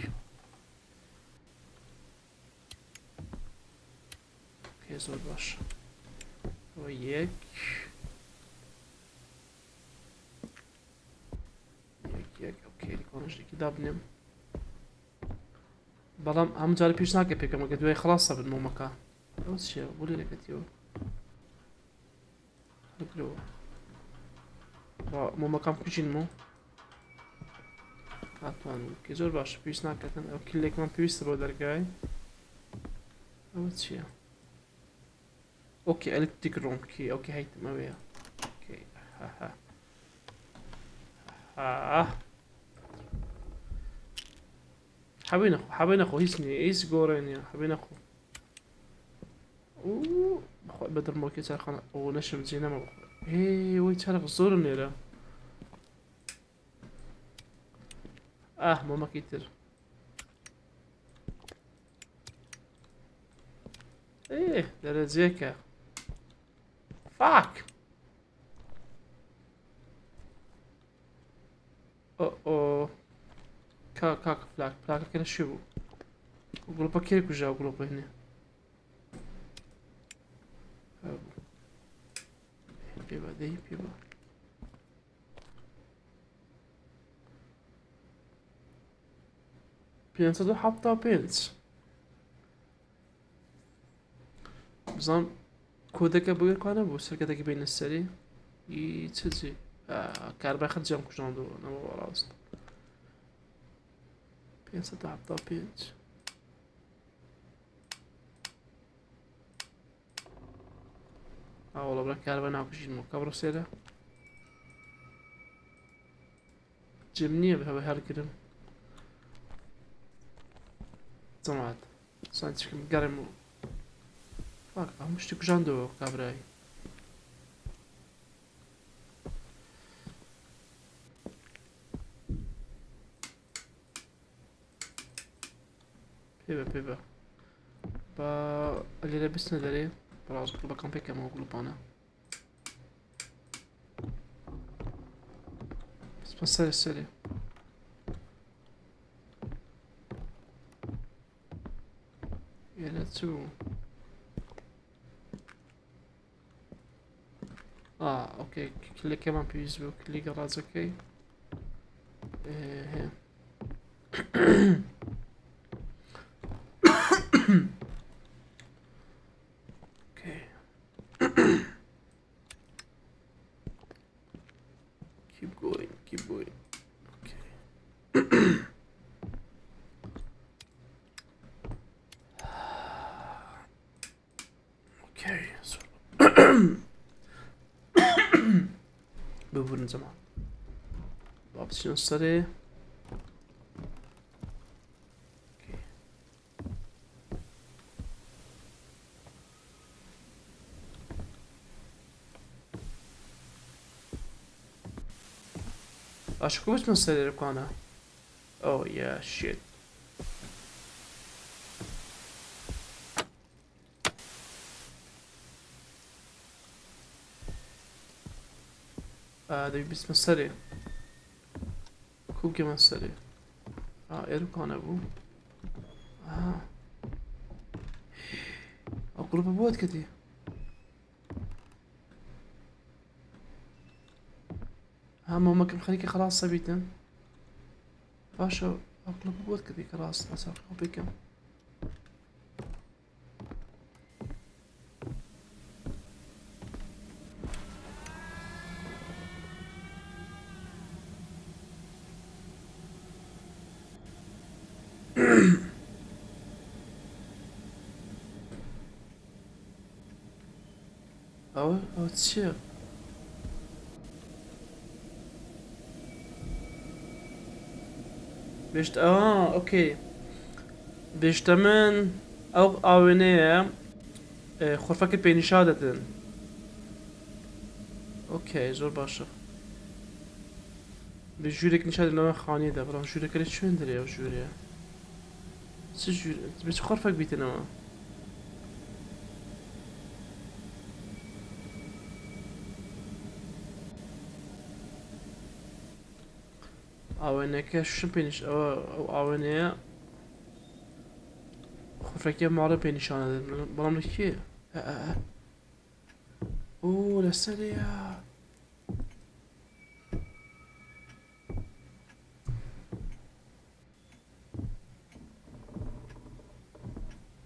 کێ زۆر باشە وە یەک أوكي کۆنشتێکی دابنێم بەڵام هەم جارە پێش ناکە پێکەمەکە دوای خلاصە بن مۆمەکە ئەو چیە بۆ لێ دەکەتیەوە بکرەوە مۆمەکەم کوچینمەوە هاتوان کە زۆر باش پێویست ناکەن ئەو کلێکمان پێویستە بۆ دەرگای ئەوە چییە؟ أوكي الكتريك روم كي أوكي ما بيها أوكي ها ها. ها. حبين اخو حبين أخو هيسني ايس جورين يا حبين أخو. أوه اخو بدر موكي تاخنا ونشم زينة ما بخو إيه وي تعرف الزور نيرا آه ماما كيتر. إيه درجيكا Fuck! Oh oh. Calma, как фляг, фляг o Grupo aqui que cuja o grupo né? Piba, daí piba. Piyasada hatta piyans. Bizam kodaka buyur kana bu sirkadagi beyni seri. İçici. Karbaxil jam kujondu. Nima bo'ladi? essa laptop antes. Avvalo bırak ne yapışayım o kabrosele. Cemniye bir her girim. Zamat. Sen çıkın garim. Bak almıştık jandı o kabrayı. Piva piva. Ba ali لبسنا داري براز قلبا كان بيكا مو قلبانا بس بس سري سري يلا تسوو Ah, ok. Klikar man på Facebook ligger alltså okej. Okay. descansaré. Acho que vou descansar quando. Oh yeah, shit. Ah, deve devi dispensare من السري آه ايرو كان ابو آه. اقرب بود كتي ها ماما كم خليكي خلاص سبيتن باشا اقلب بود كتي خلاص اصار بكم Oh shit. بيشت اه اوكي بيشتمن او اوينيه خرفك بين شادتن اوكي زور باشا بجورك نشاد لما خاني ده برام جورك ليش شو ندري او جوري سجور بس خرفك بيتنا ما ئاوێنەکە شم پێنیش ئەوە ئەو ئاوێنەیە خفەکە ماڵە پێنیشانە بەڵام لەکێ ئۆ لەسەرەیە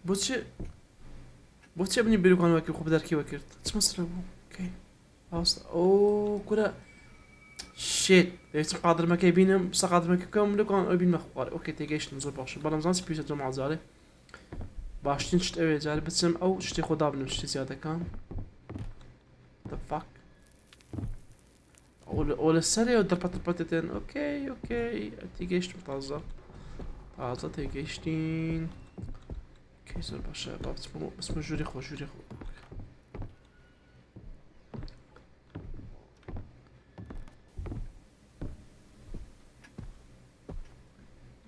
بۆچێ بۆچێ بنی بروکانەوەکی خۆ بەدارکیەوە کرد چ مەسرە بوو ئاستا ئۆ کورە شێت دەوێتم قادرمەکەی بینم سە قادرمەکە بکەم لەکان ئەو بین مەخوار ئۆکێ تێگەیشتن زۆر باشە بەڵام زانسی پێویستە جەمازارێ باشترین شت ئەوێ جارە بچم ئەو شتێ خۆدا بنم شتی زیادەکان دەفاک ئەو لە سەرێ و دەپەتپەتێن ئۆکەی ئۆکەی تێگەیشتم تازە تازە تێگەیشتین کەی زۆر باشە با بچمە ژووری خۆ ژووری خۆ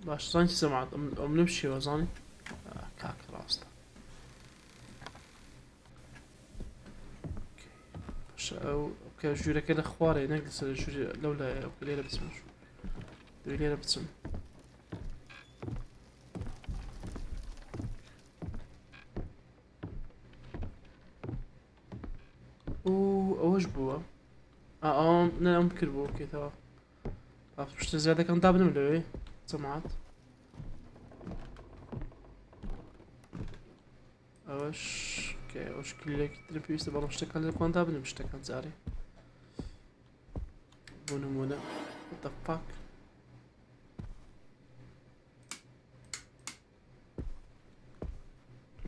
باش زانکی سەمات ئەم لەم شێوە زانی کاک ڕاستە ئەو کە ژوورەکە لە خوارێ نەک لەسەر ژووری لەو لە لێرە بچم دوی لێرە بچم ئەوەش بووە ئەم نە ئەم کرد بوو بکەیتەوە Tomate. Osh. Okej, okay, oshkillik trapista balon shtakkanlar kontabini mishtakkan zari. Buni buni. What the fuck?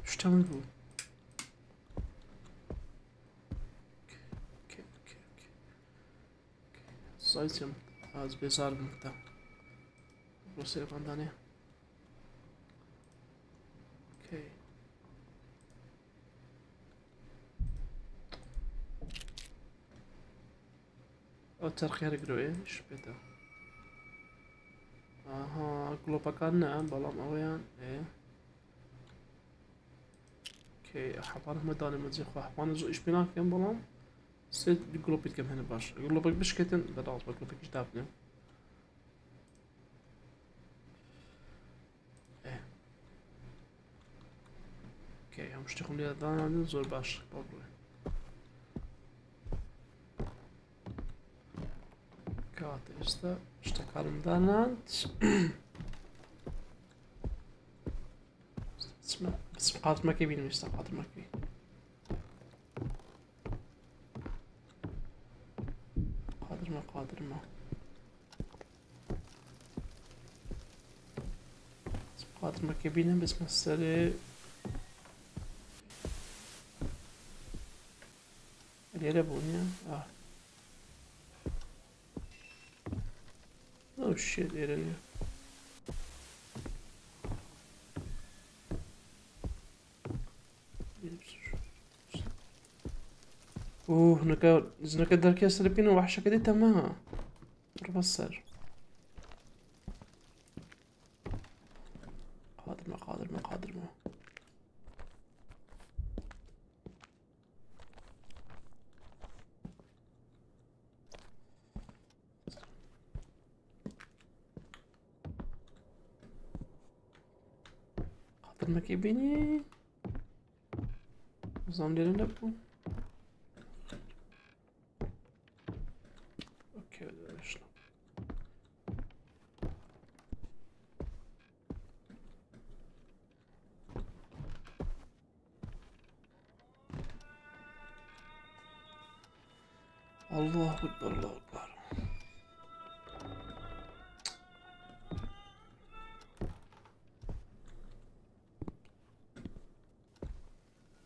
Stammt gut. Okay, okay, okay. okay. Sollte, also wir sagen, da. بۆ سێوەندانێ أوكي ئەو تەرخێرە گرۆیش بێتە ئاها گڵۆپەکان نە بەڵام ئەوەیان ئێ کێ حەپان مەدانێ مەجێ خۆ حپانە زۆ ئیش پێ ناکەم بەڵام سێ گڵۆپیت کەم هێنە باش Ok, vamos ter comunidade lá no Zor baixo, problema. Kağıt işte, işte karımdan at. Bizim katırmak gibi bilmiyoruz, katırmak gibi. Kaldırma, kaldırma. Bizim katırmak gibi bilmiyoruz, biz mesela بسمە سەرێ لێرە بوونیە ئەو شێ لێرە نیە اوه هناك هناك درك ياسر بينا وحشة كده تمام. ضرب beni. Zombilerin de bu.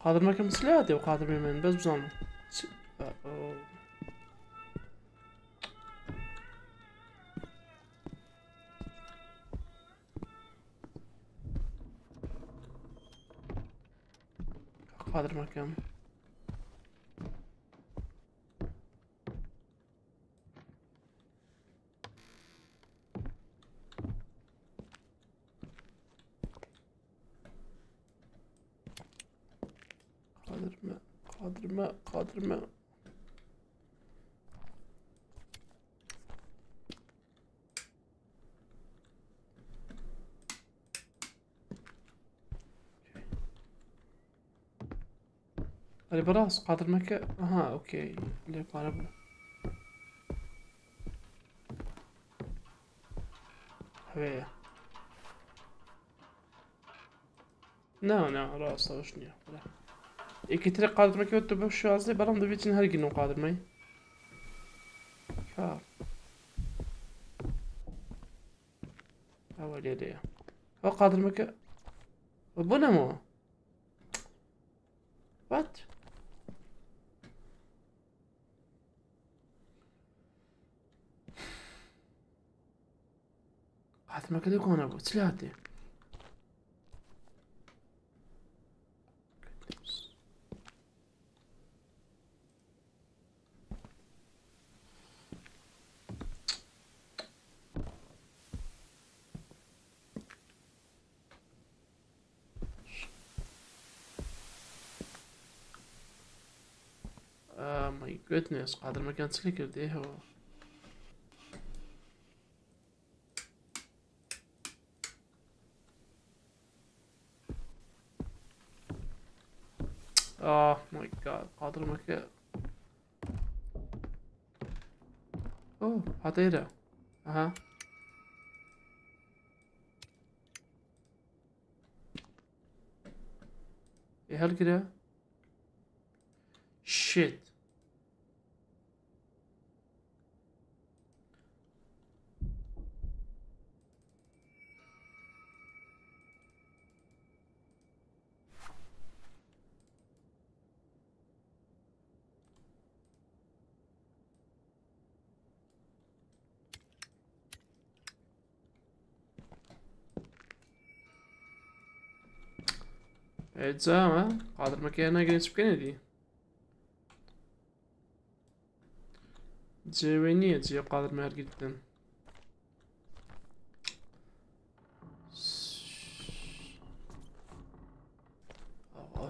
قادر ما كان مسلاتي وقادر من بس بزانو س- آه، أوه. قادر ما كان قادر ما قادر ما. اللي براس قادر مكة؟ أها أوكي. اللي قارب هوية نا نا راست وش İkitirek kaldırmak yoktu bu şu azı balam da için her gün o kaldırmayı. Kar. Havaliye diye. O kaldırmak yok. Bu ne mi What? Kaldırmak ne konu bu? Silah diye. goodness قادر ما كان سلك بديه هو Oh my god قادر ما كان اوه حطيته اها ايه هل كده shit Edzama kaldırmak yerine geçip gene değil. Cebe niye cebe kaldırma yer gittin?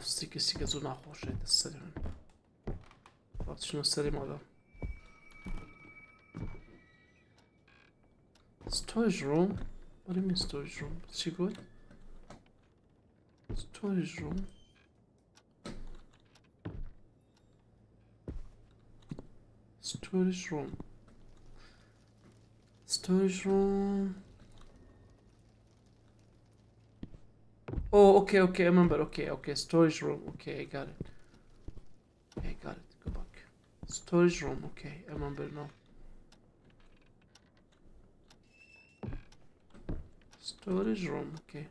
Sike sike zona hoş et sarım. Bak şunu sarım adam. Storage room? What do you mean storage room? Secret? Storage room storage room storage room oh okay okay I remember okay okay storage room okay I got it. I got it go back. Storage room okay I remember now. Storage room okay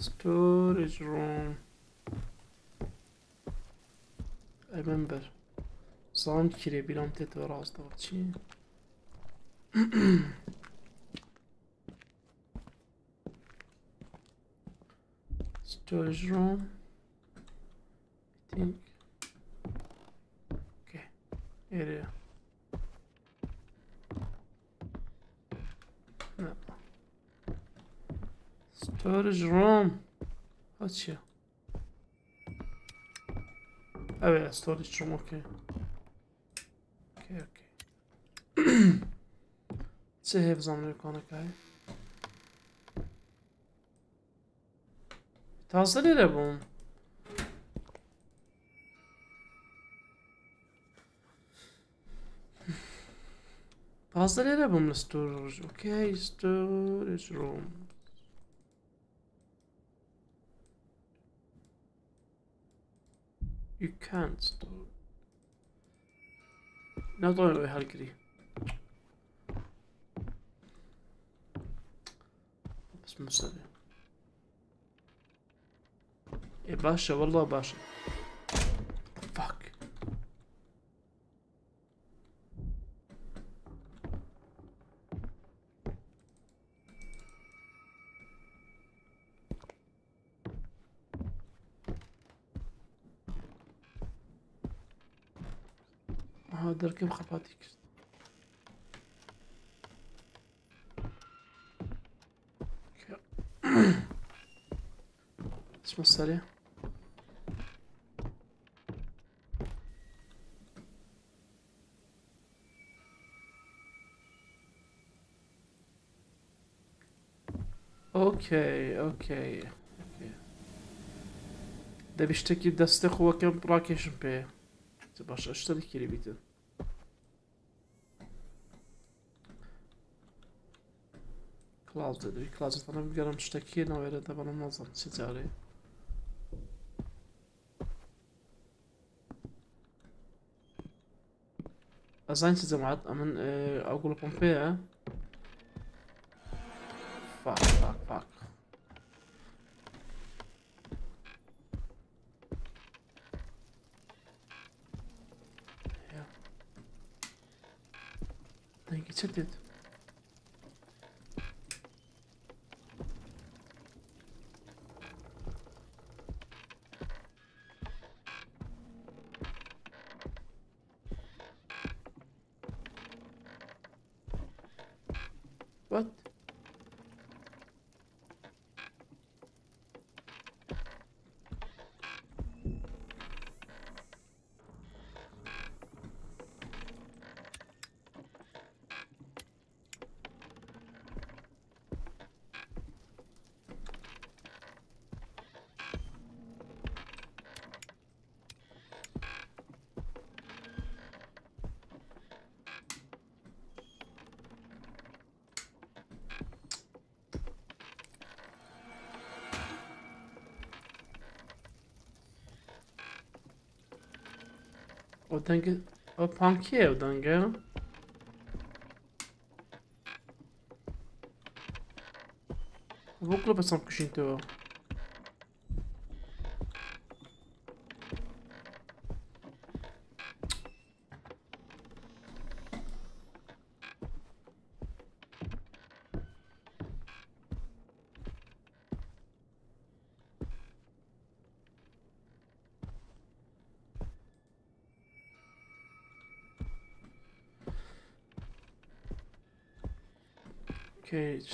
storage room I remember sound kire bir an tet var az da var. Storage room I think okay area. Storage room. Chodź się. A ja, storage room, okej. Okej, okej. Це гев за мною конакає. Taze nere bunun? Taze nere bunun storage? Okay, storage room. You can't stop. Nereden öyle her It's Basma sarı. E It's vallahi başla. هذا ركب خفاتيك اسمه السريع. أوكي أوكي ده بيشتكي بدستخ هو كم راكيشن بيه؟ باش أشتري كيري کلاس دەدەوی کلاسەتانە بگەڕم شتێکی ناوێرە دەبەنم نازم چ جارێ ئەزان چ جەماعەت ئەمن ئەو گوڵ پۆمپەیە فاک O denge... O punkiye o denge. Vou colocar só um coxinho teu.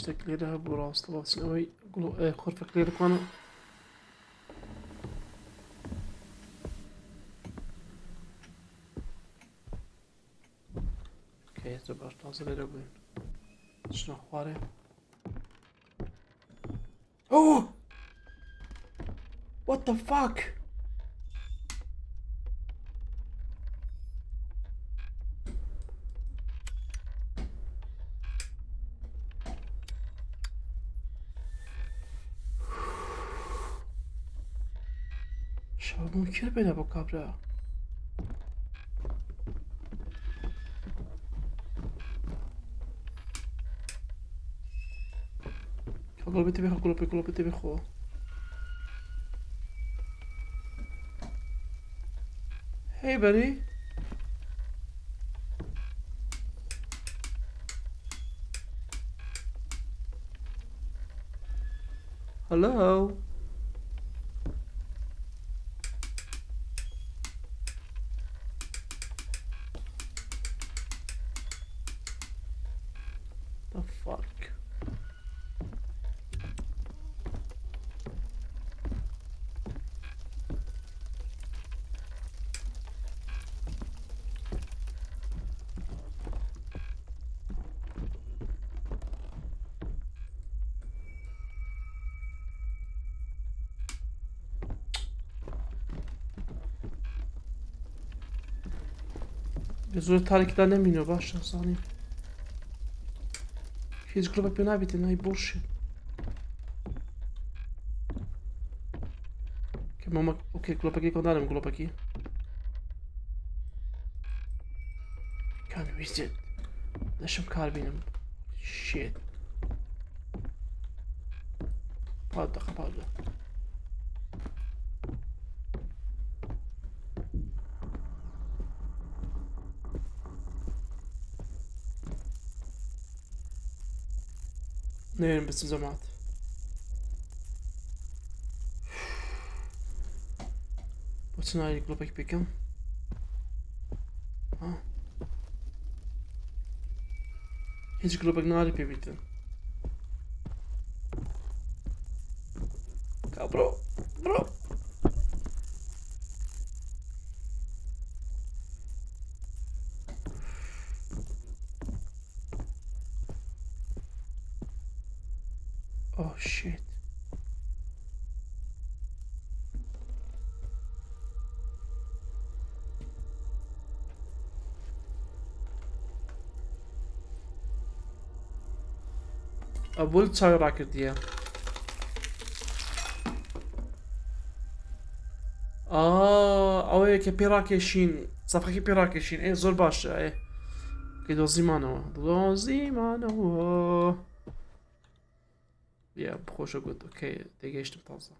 أوكي تشتك لي ذهب وراس طلعت سنوي قولوا إيه خرفك لي ركوانا أوكي تبقى اشتاز لي ركوين شنو اخباري اوه What the fuck? como quiere ver la cabra. Κολόπι τι έχω, κολόπι, κολόπι τι έχω. Hey buddy. Hello. Zor ne biniyor baştan sanayım. His gruba piona biti najboljši. Kaj imamo, ok, klopaki, ko danem klopaki. Can't risk it. Našim karbinom. Shit. Pada, pada. Nevím, bez co glaube ich, se najít klopek pikem. Ha. Hiç eine narip víte. Kabro. ئەبول چاوی ڕاکردیە ئەوەیە کە پێڕاکێشین سەفەکی پێڕاکێشین ئێ زۆر باشە ئێ کە دۆزیمانەوە دۆزیمانەوە یا بخۆشە گوت ئۆکەی تێگەیشتم تازە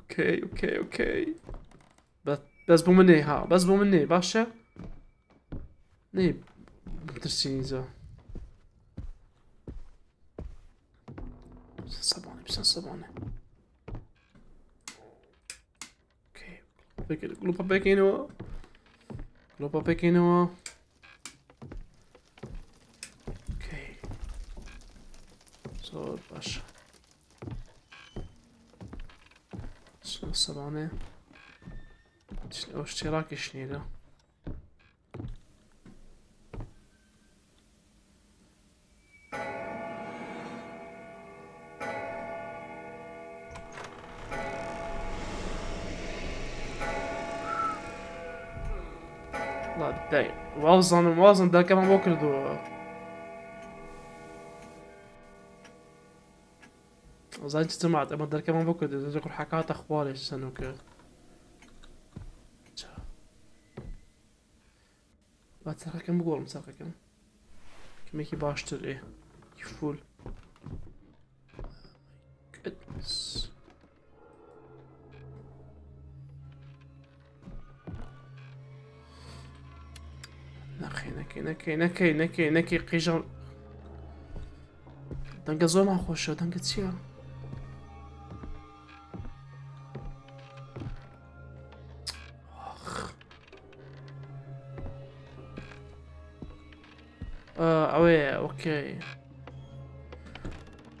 اوكي اوكي اوكي بس بس بو مني ها بس بو مني باشا ني بترسيني زا بس صباني بس صباني اوكي قلوبا بيكينو قلوبا بيكينو اوكي صور باشا شنو الصبانة او اشتراك شنيدة وازن وازن ده كمان بكره دو وزين سمعت أما ده كمان بكره دو تقول حكات أخبار سنو كده. باتسەقەکەم بگۆڵم سەقەکەم کەمێکی باشتر ئێ فول. نەخی نەکەی نەکەی نەکەی نەکەی نەکەی قیژە دەنگە زۆرمان خۆشە دەنگە چییە؟ Uh, oh yeah, okay.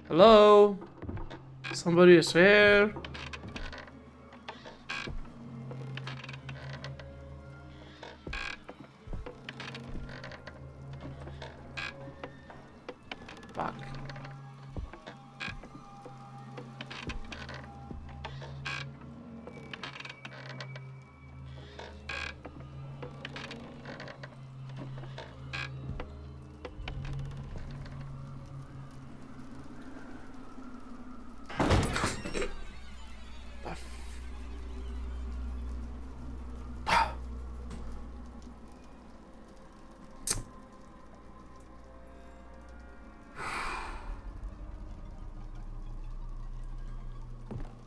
Hello? Fuck.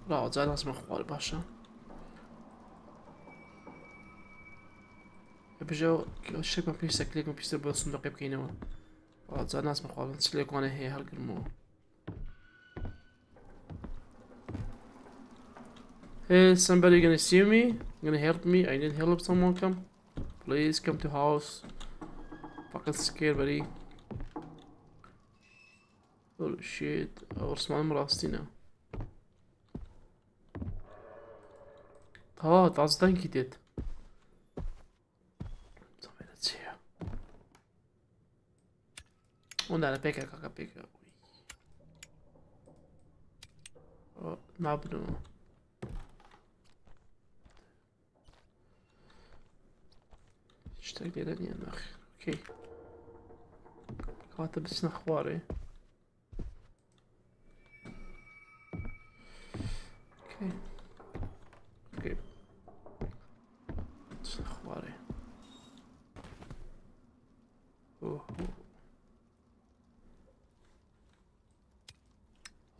لا زال لازم أخبار باشا بجو الشيك ما بيسا كليك ما بيسا بو صندوق بكينوا زال لازم أخبار نسليك وأنا هي هالقرمو Hey, somebody gonna see me? Gonna help me? I need help. Someone come. Please come to house. Fucking scared, buddy. Oh shit. Osman Mrastina. Ta azdan Aa jetzt hier? Und eine Bäcker, Kaka, Bäcker. Oh, Nabno. Ich steig dir dann hier nach. Okay. Gerade ein bisschen nach vorne.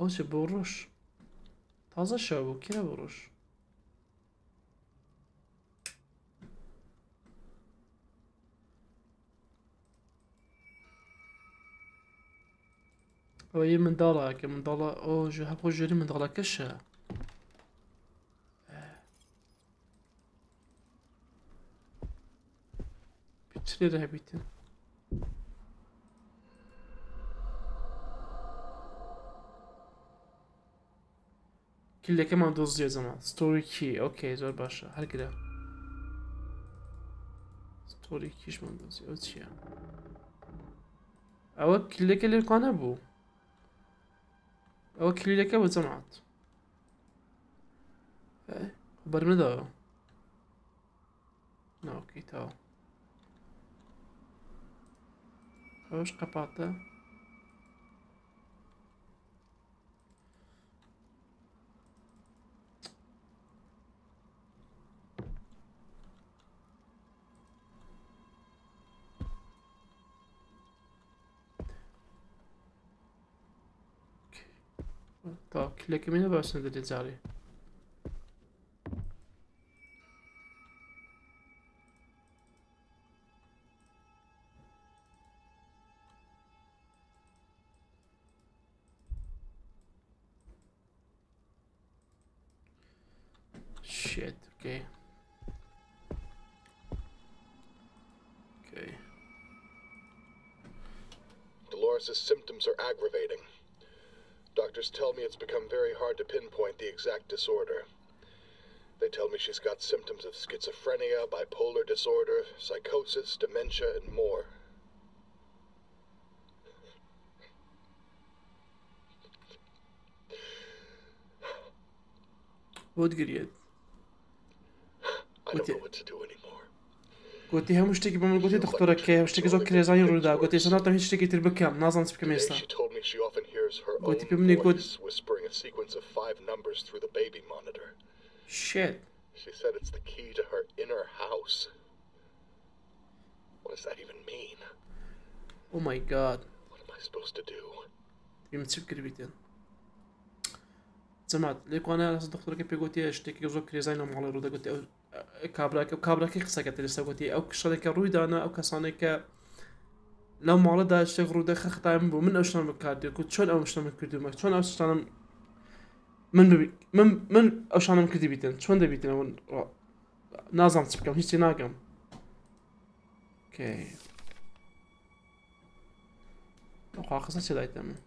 اوه بوروش تازه شو كده بوروش وهي من دارك من دار او جو هبغى جوري من دار كشة بتشري رهبيتين کلیک من دوست o zaman. Story 2. Okey zor başla. Her gidelim. Story 2 من دازی او چیه او کلی که بو او کلی که بود زمعت خبر نده نه اوکی تاو خوش قپاته le che meno posso utilizzare very hard to pinpoint the exact disorder. They tell me she's got symptoms of schizophrenia, bipolar disorder, psychosis, dementia, and more. What grade? I don't know what to do گوتی هەموو شتێکی بە من گوتی دکتۆرەکە شتێکی زۆر کرێزانی ڕوودا گوتی سەناتم هیچ شتێکی تر بکەم نازان چ بکەم ئێستا through the baby monitor. shit She said it's the key to her inner house. What does that even mean? oh my god What am I supposed to do? بیم چی بکردی بیتن جەمات لێکوانە لەس دکتۆرەکە پێگوتی شتێکی زۆر کرێزای نەماڵی ڕوودا گوتی کابراکە و کابراکی قسەکە ترسە گوتی ئەو شتێکە ڕوویدانا ئەو کەسانێکە لەو ماڵەدا شتێک ڕوودا خەختایم بوو. من ئەو شتان بکاردی گوت چۆن ئەو شتە من کردومە چۆن ئەو شتانم من ببی- من من شانم کردی بیتن. چۆن دەبیتن؟ ئەو نازانم چ بکەم هیچی ناگەم. Okay. ئەوخوا قسە چ دایتە من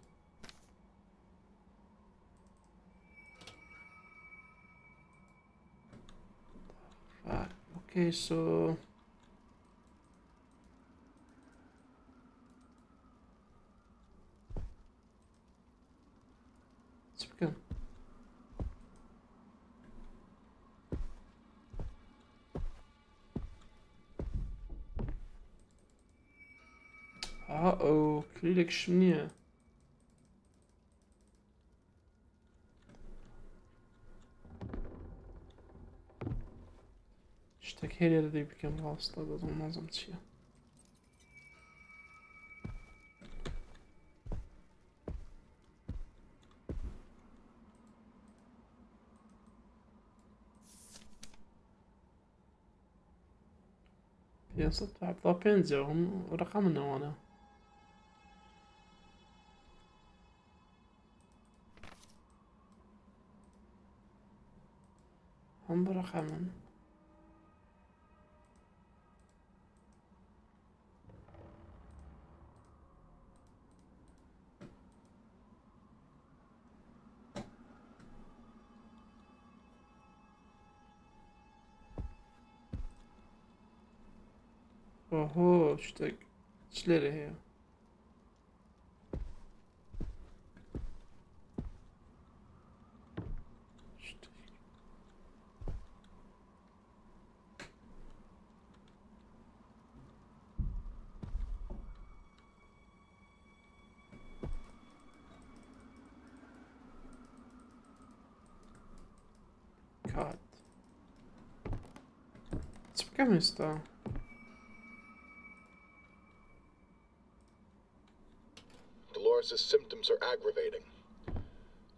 Ah, okay, so... Let's begin. Uh-oh, Krilik Schmier. شمنية شتێک هەیە لێرە دەی بکەم ڕاستە دەزم نازم چییە پێنسەد و حەفتا پێنجە هەم ڕقم Oho, steck. Schlitte her. Cut. Co jest to? aggravating.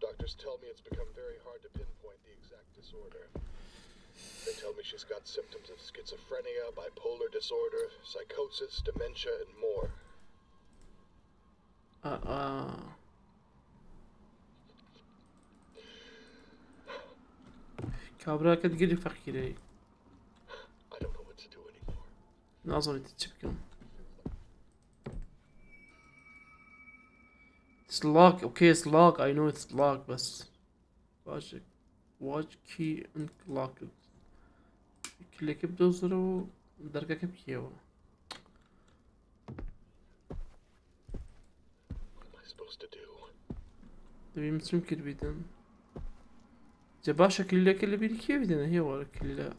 Doctors tell me it's become very hard to pinpoint the exact disorder. They tell me she's got symptoms of schizophrenia, bipolar disorder, psychosis, dementia, and more. آه. کابراکەت گری فەقیرەی I don't know what to do anymore. نازانیت چی It's lock. Okay, it's lock. I know it's lock, but logic. Watch key and lock it. Click those little. इधर का क्या किया हुआ Devim tüm kirliden. Ceba şekilde kirli bir iki evden ne var kirli?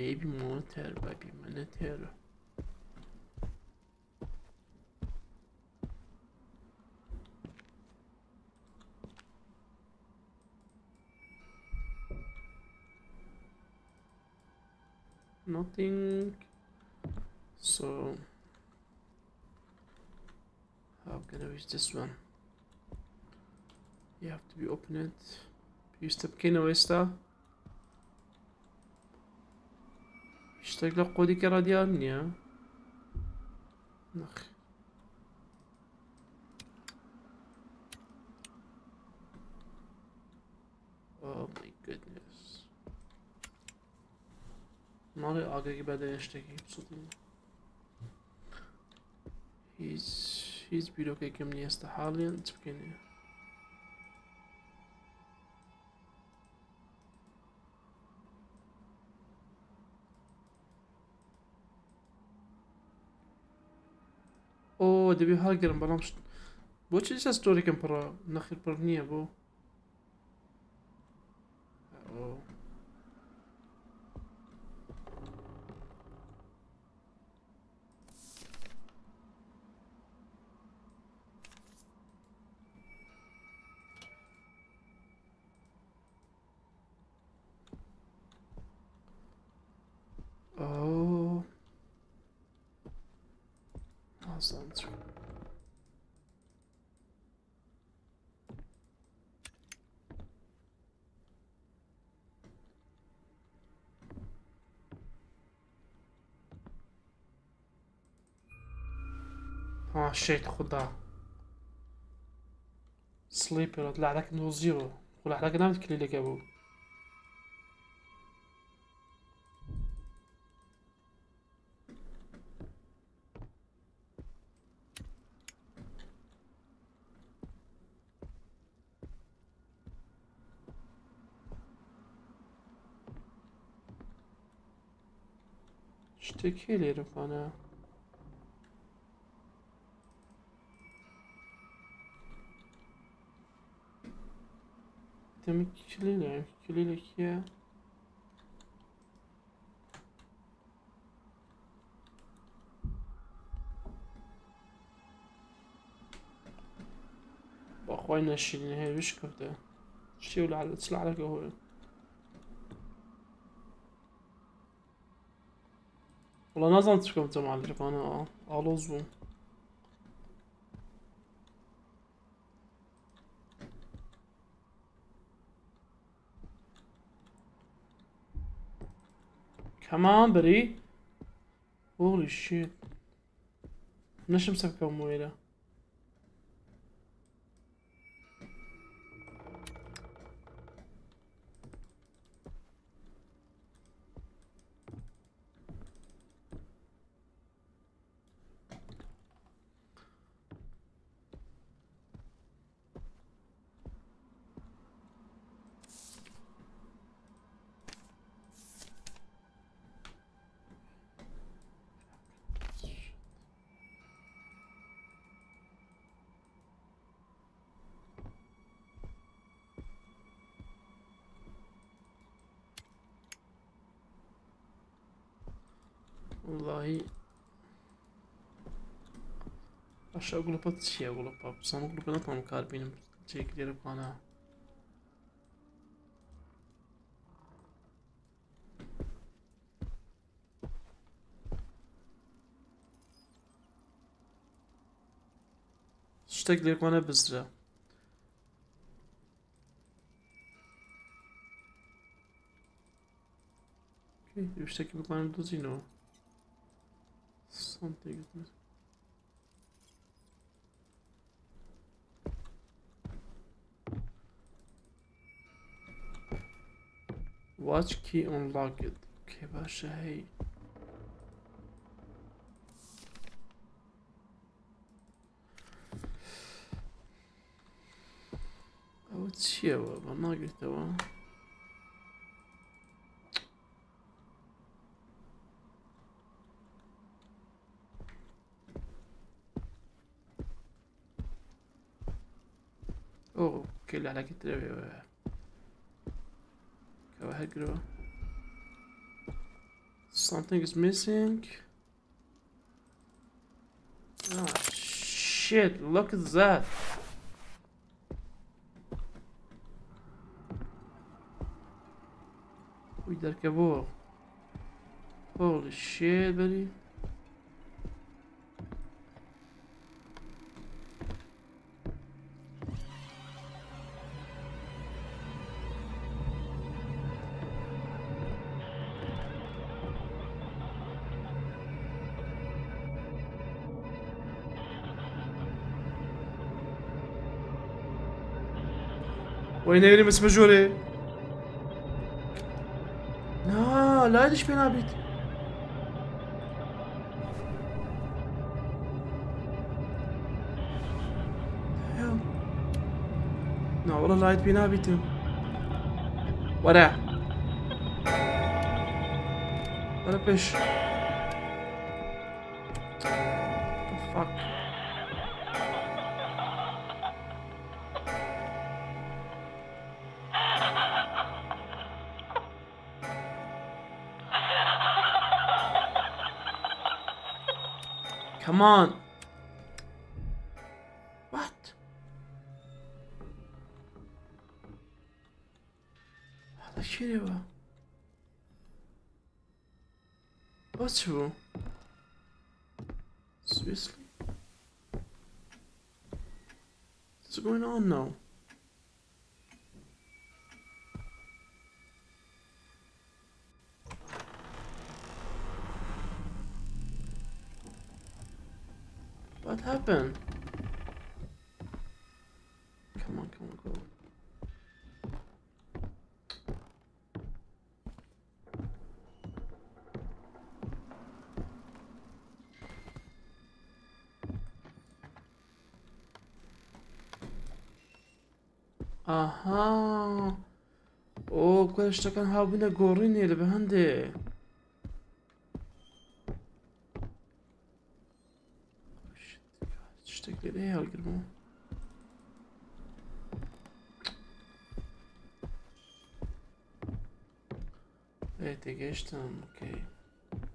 baby monitor, baby monitor. Nothing. So how can I use this one? You have to be open it. You step can vista. استغله کدیک رادیان نیا نخ. اوه می گودنس نظری اگی بده استگیب صدوه ایش ایش ویدیو ککی امنی استحالین چوکنیه أوه دبي هاجر بلامش بو چی چه ستوری کم پر نخیر پر نیه بو Oh. Awesome. آه شيت خدها سليبر طلع لك انه زيرو طلع لك نعمل كلي لك ابو اشتكي لي رفانا Demek ki kiliyle, kiliyle ya. واخوينا الشيلين هاي وش كفته شي ولا على تسلع لك والله نظرت كفته مع الرفانة آه الوزو on, buddy. Holy shit. نشم سبكة مويلة والله Așa glupat ce e acolo, pap? Să mă glupat am carbine, ce e cleară pana. İşte gidelim bana bizde. Okay, üstteki bir tane düzgün o. Something is missing. Watch key unlocked. اوكي باشا هي او تشيوا ما قلت اوه كل على Go ahead, girl. Something is missing. Ah, oh, shit, look at that. Uite, dar. Holy shit, buddy. وين يريم مسمجوري لا لا ليش بينا بيت؟ لا والله لا يد بينا بيت. ورا ورا بيش. Come on. What? Allah shit var. What's wrong? Seriously? What's going on now? happen? Come on, come on, go. Aha. O, koliš takan habine gorinili, behandi. basically the algorithm. Litigation, okay.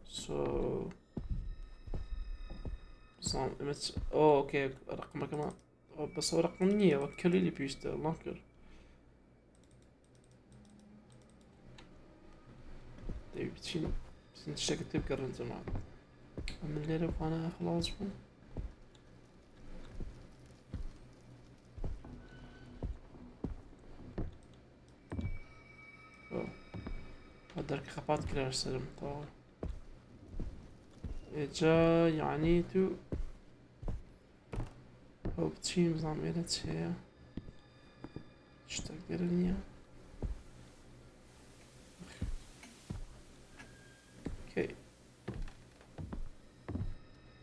So some image oh okay رقم كمان آه، بس هو رقم نية وكلي لي بيشتا لانكر طيب تشين تشتكي تبقى رنزل معك من الليلة وأنا خلاص بو خبط كده ارسل المطور إيه، اجا يعني تو هوب تيمز عملت إيه هي اشتغلني. أوكي.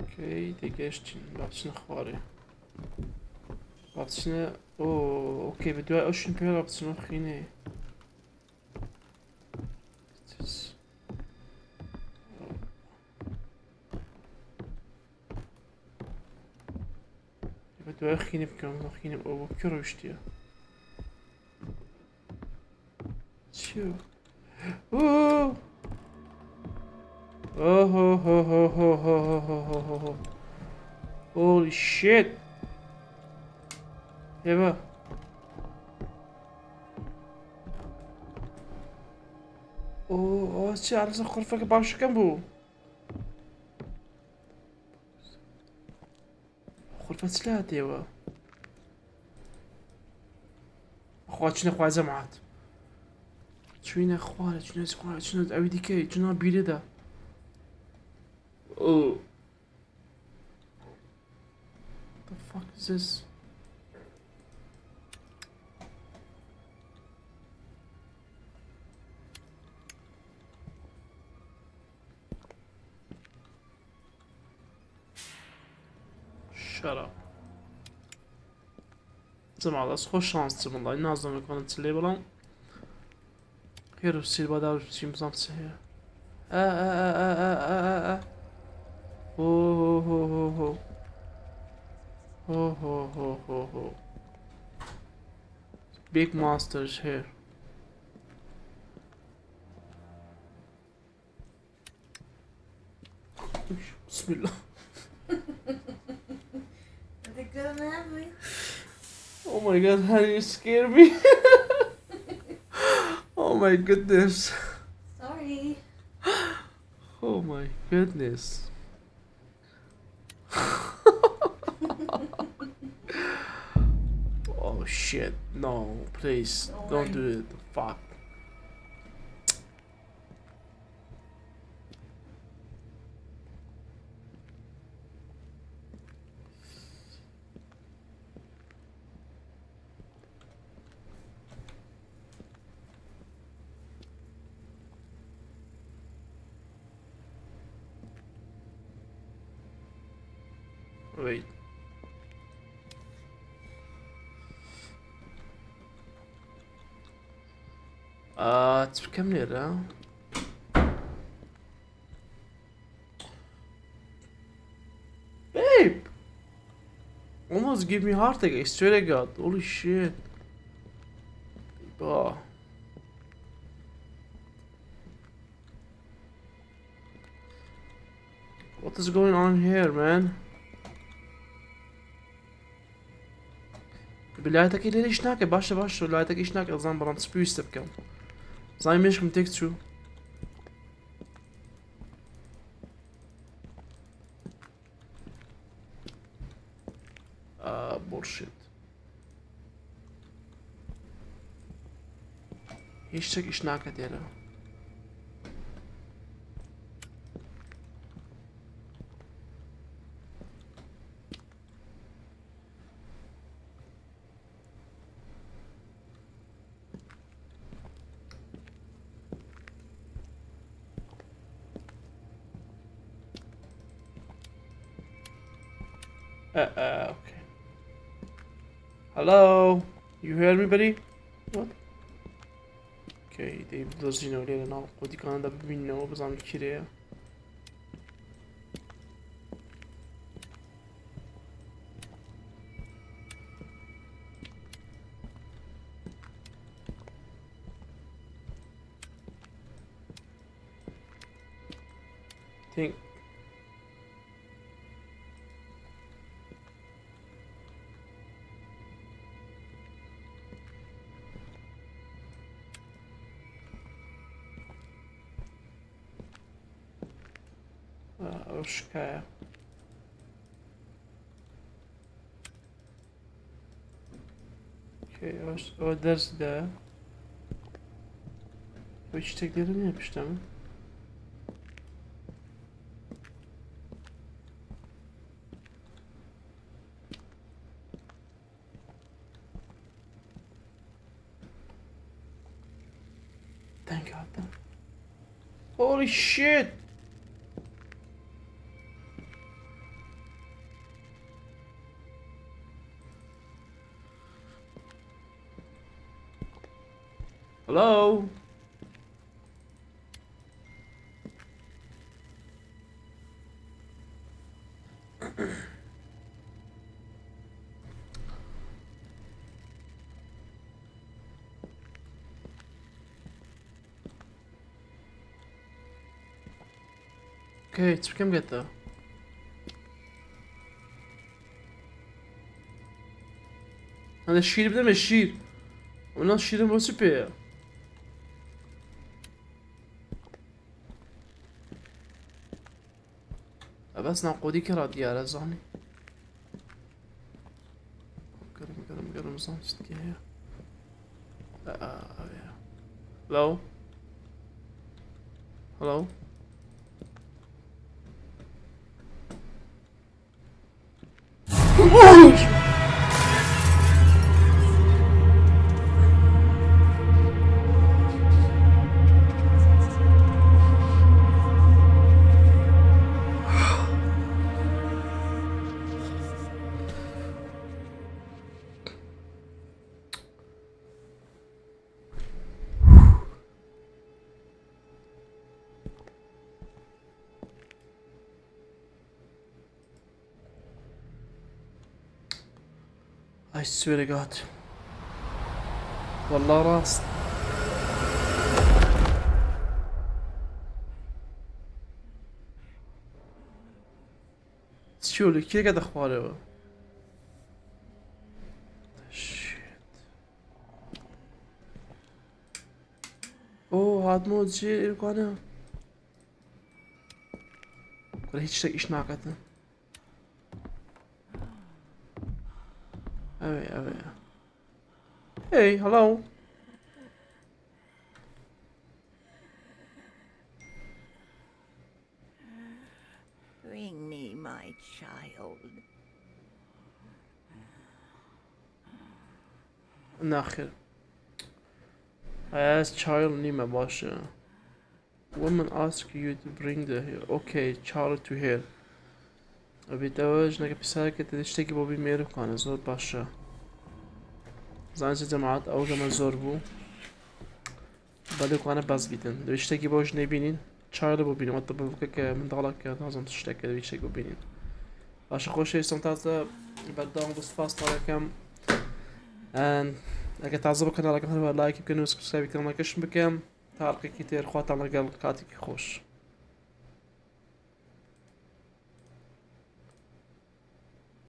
أوكي ديجاشتين بعطينا خواري بعطينا اوه أوكي بدو اوشن كبير بعطينا خيني بدو اخيني بكم اخيني أو بكرو اشتيا شو اوه اوه هو هو هو هو هو هو هو هو هو Holy shit يبا اوه اوه شي على غرفة باش كم بو غرفة ثلاثة خواچن خوازه مات چونه خواره چونه خواره چونه اوی دیگه چوین بیره ده او. What? Dyma, that's chos siawns ti'n mynd o'n nas o'n gwneud ti'n label on. Here I've seen what our team's up to here. Ah, ah, ah, ah, ah, ah, ah. Oh, ho, ho, ho, ho. Ho, ho, ho, ho, ho. Big monsters here. Bismillah. Hadi canım abi. Oh my god, how do you scare me? oh my goodness. Sorry. Oh my goodness. oh shit. No, please. Don't Don't do it. Fuck. Uh, تكمل ده Babe! Almost give me heart attack, I swear to god. Holy shit. Oh. What is going on here, man? Biljajtak ili niš nake, baš je baš, biljajtak iš nake, znam balam spustet Sei Zajmiesz mi tekciu. Ah, bullshit. Jeszcze jakiś nakad, jelo. everybody? What? Okay, they doesn't know that now. What you can't be no, but I'm kidding. There's others there. Bu çiçekleri mi yapıştı mı? Hello? Okay, it's become good though. هذا الشير بدل ما الشير والناس الشير مو سوبر از ناقودی که را دیار از آنی گرم گرم گرم زن چید که. هیا آه آه آه. هلو swear to God. والله راس. چیۆلی کێکە دەخوارەوە ئۆ هاتمۆ جێ ئێرکوانە هیچ شتێک ئیش ناکاتە ئەوێ ئەوێ ئەی هەڵاو Bring me my child. ناخر I asked child نیمە باشە Woman ask you to bring the here. Okay, child to here. ئەبێتەوە ژنەکە پیسارکە دە شتێکی بۆ بیمێرە بکانە زۆر باشە زانچە جەماعات ئەو گەمە زۆر بوو بەلێکوانە بەس بیتن دەوێت شتێکی بۆ ژنەی بینین چارە بۆ بینین وەتە بکە کە منداڵەکە نازم شتێکە دەوێت شتێک بۆ بینین باشە خۆشەویستم تازە بەردام بە سپاس تاڵەکەم ئەگە تازە بە کەناڵەکە هەروە لایکی بکەن و سکسایبی کەمەکەشم بکەم تاڵقێکی تێر خواتان لەگەڵ کاتێکی خۆش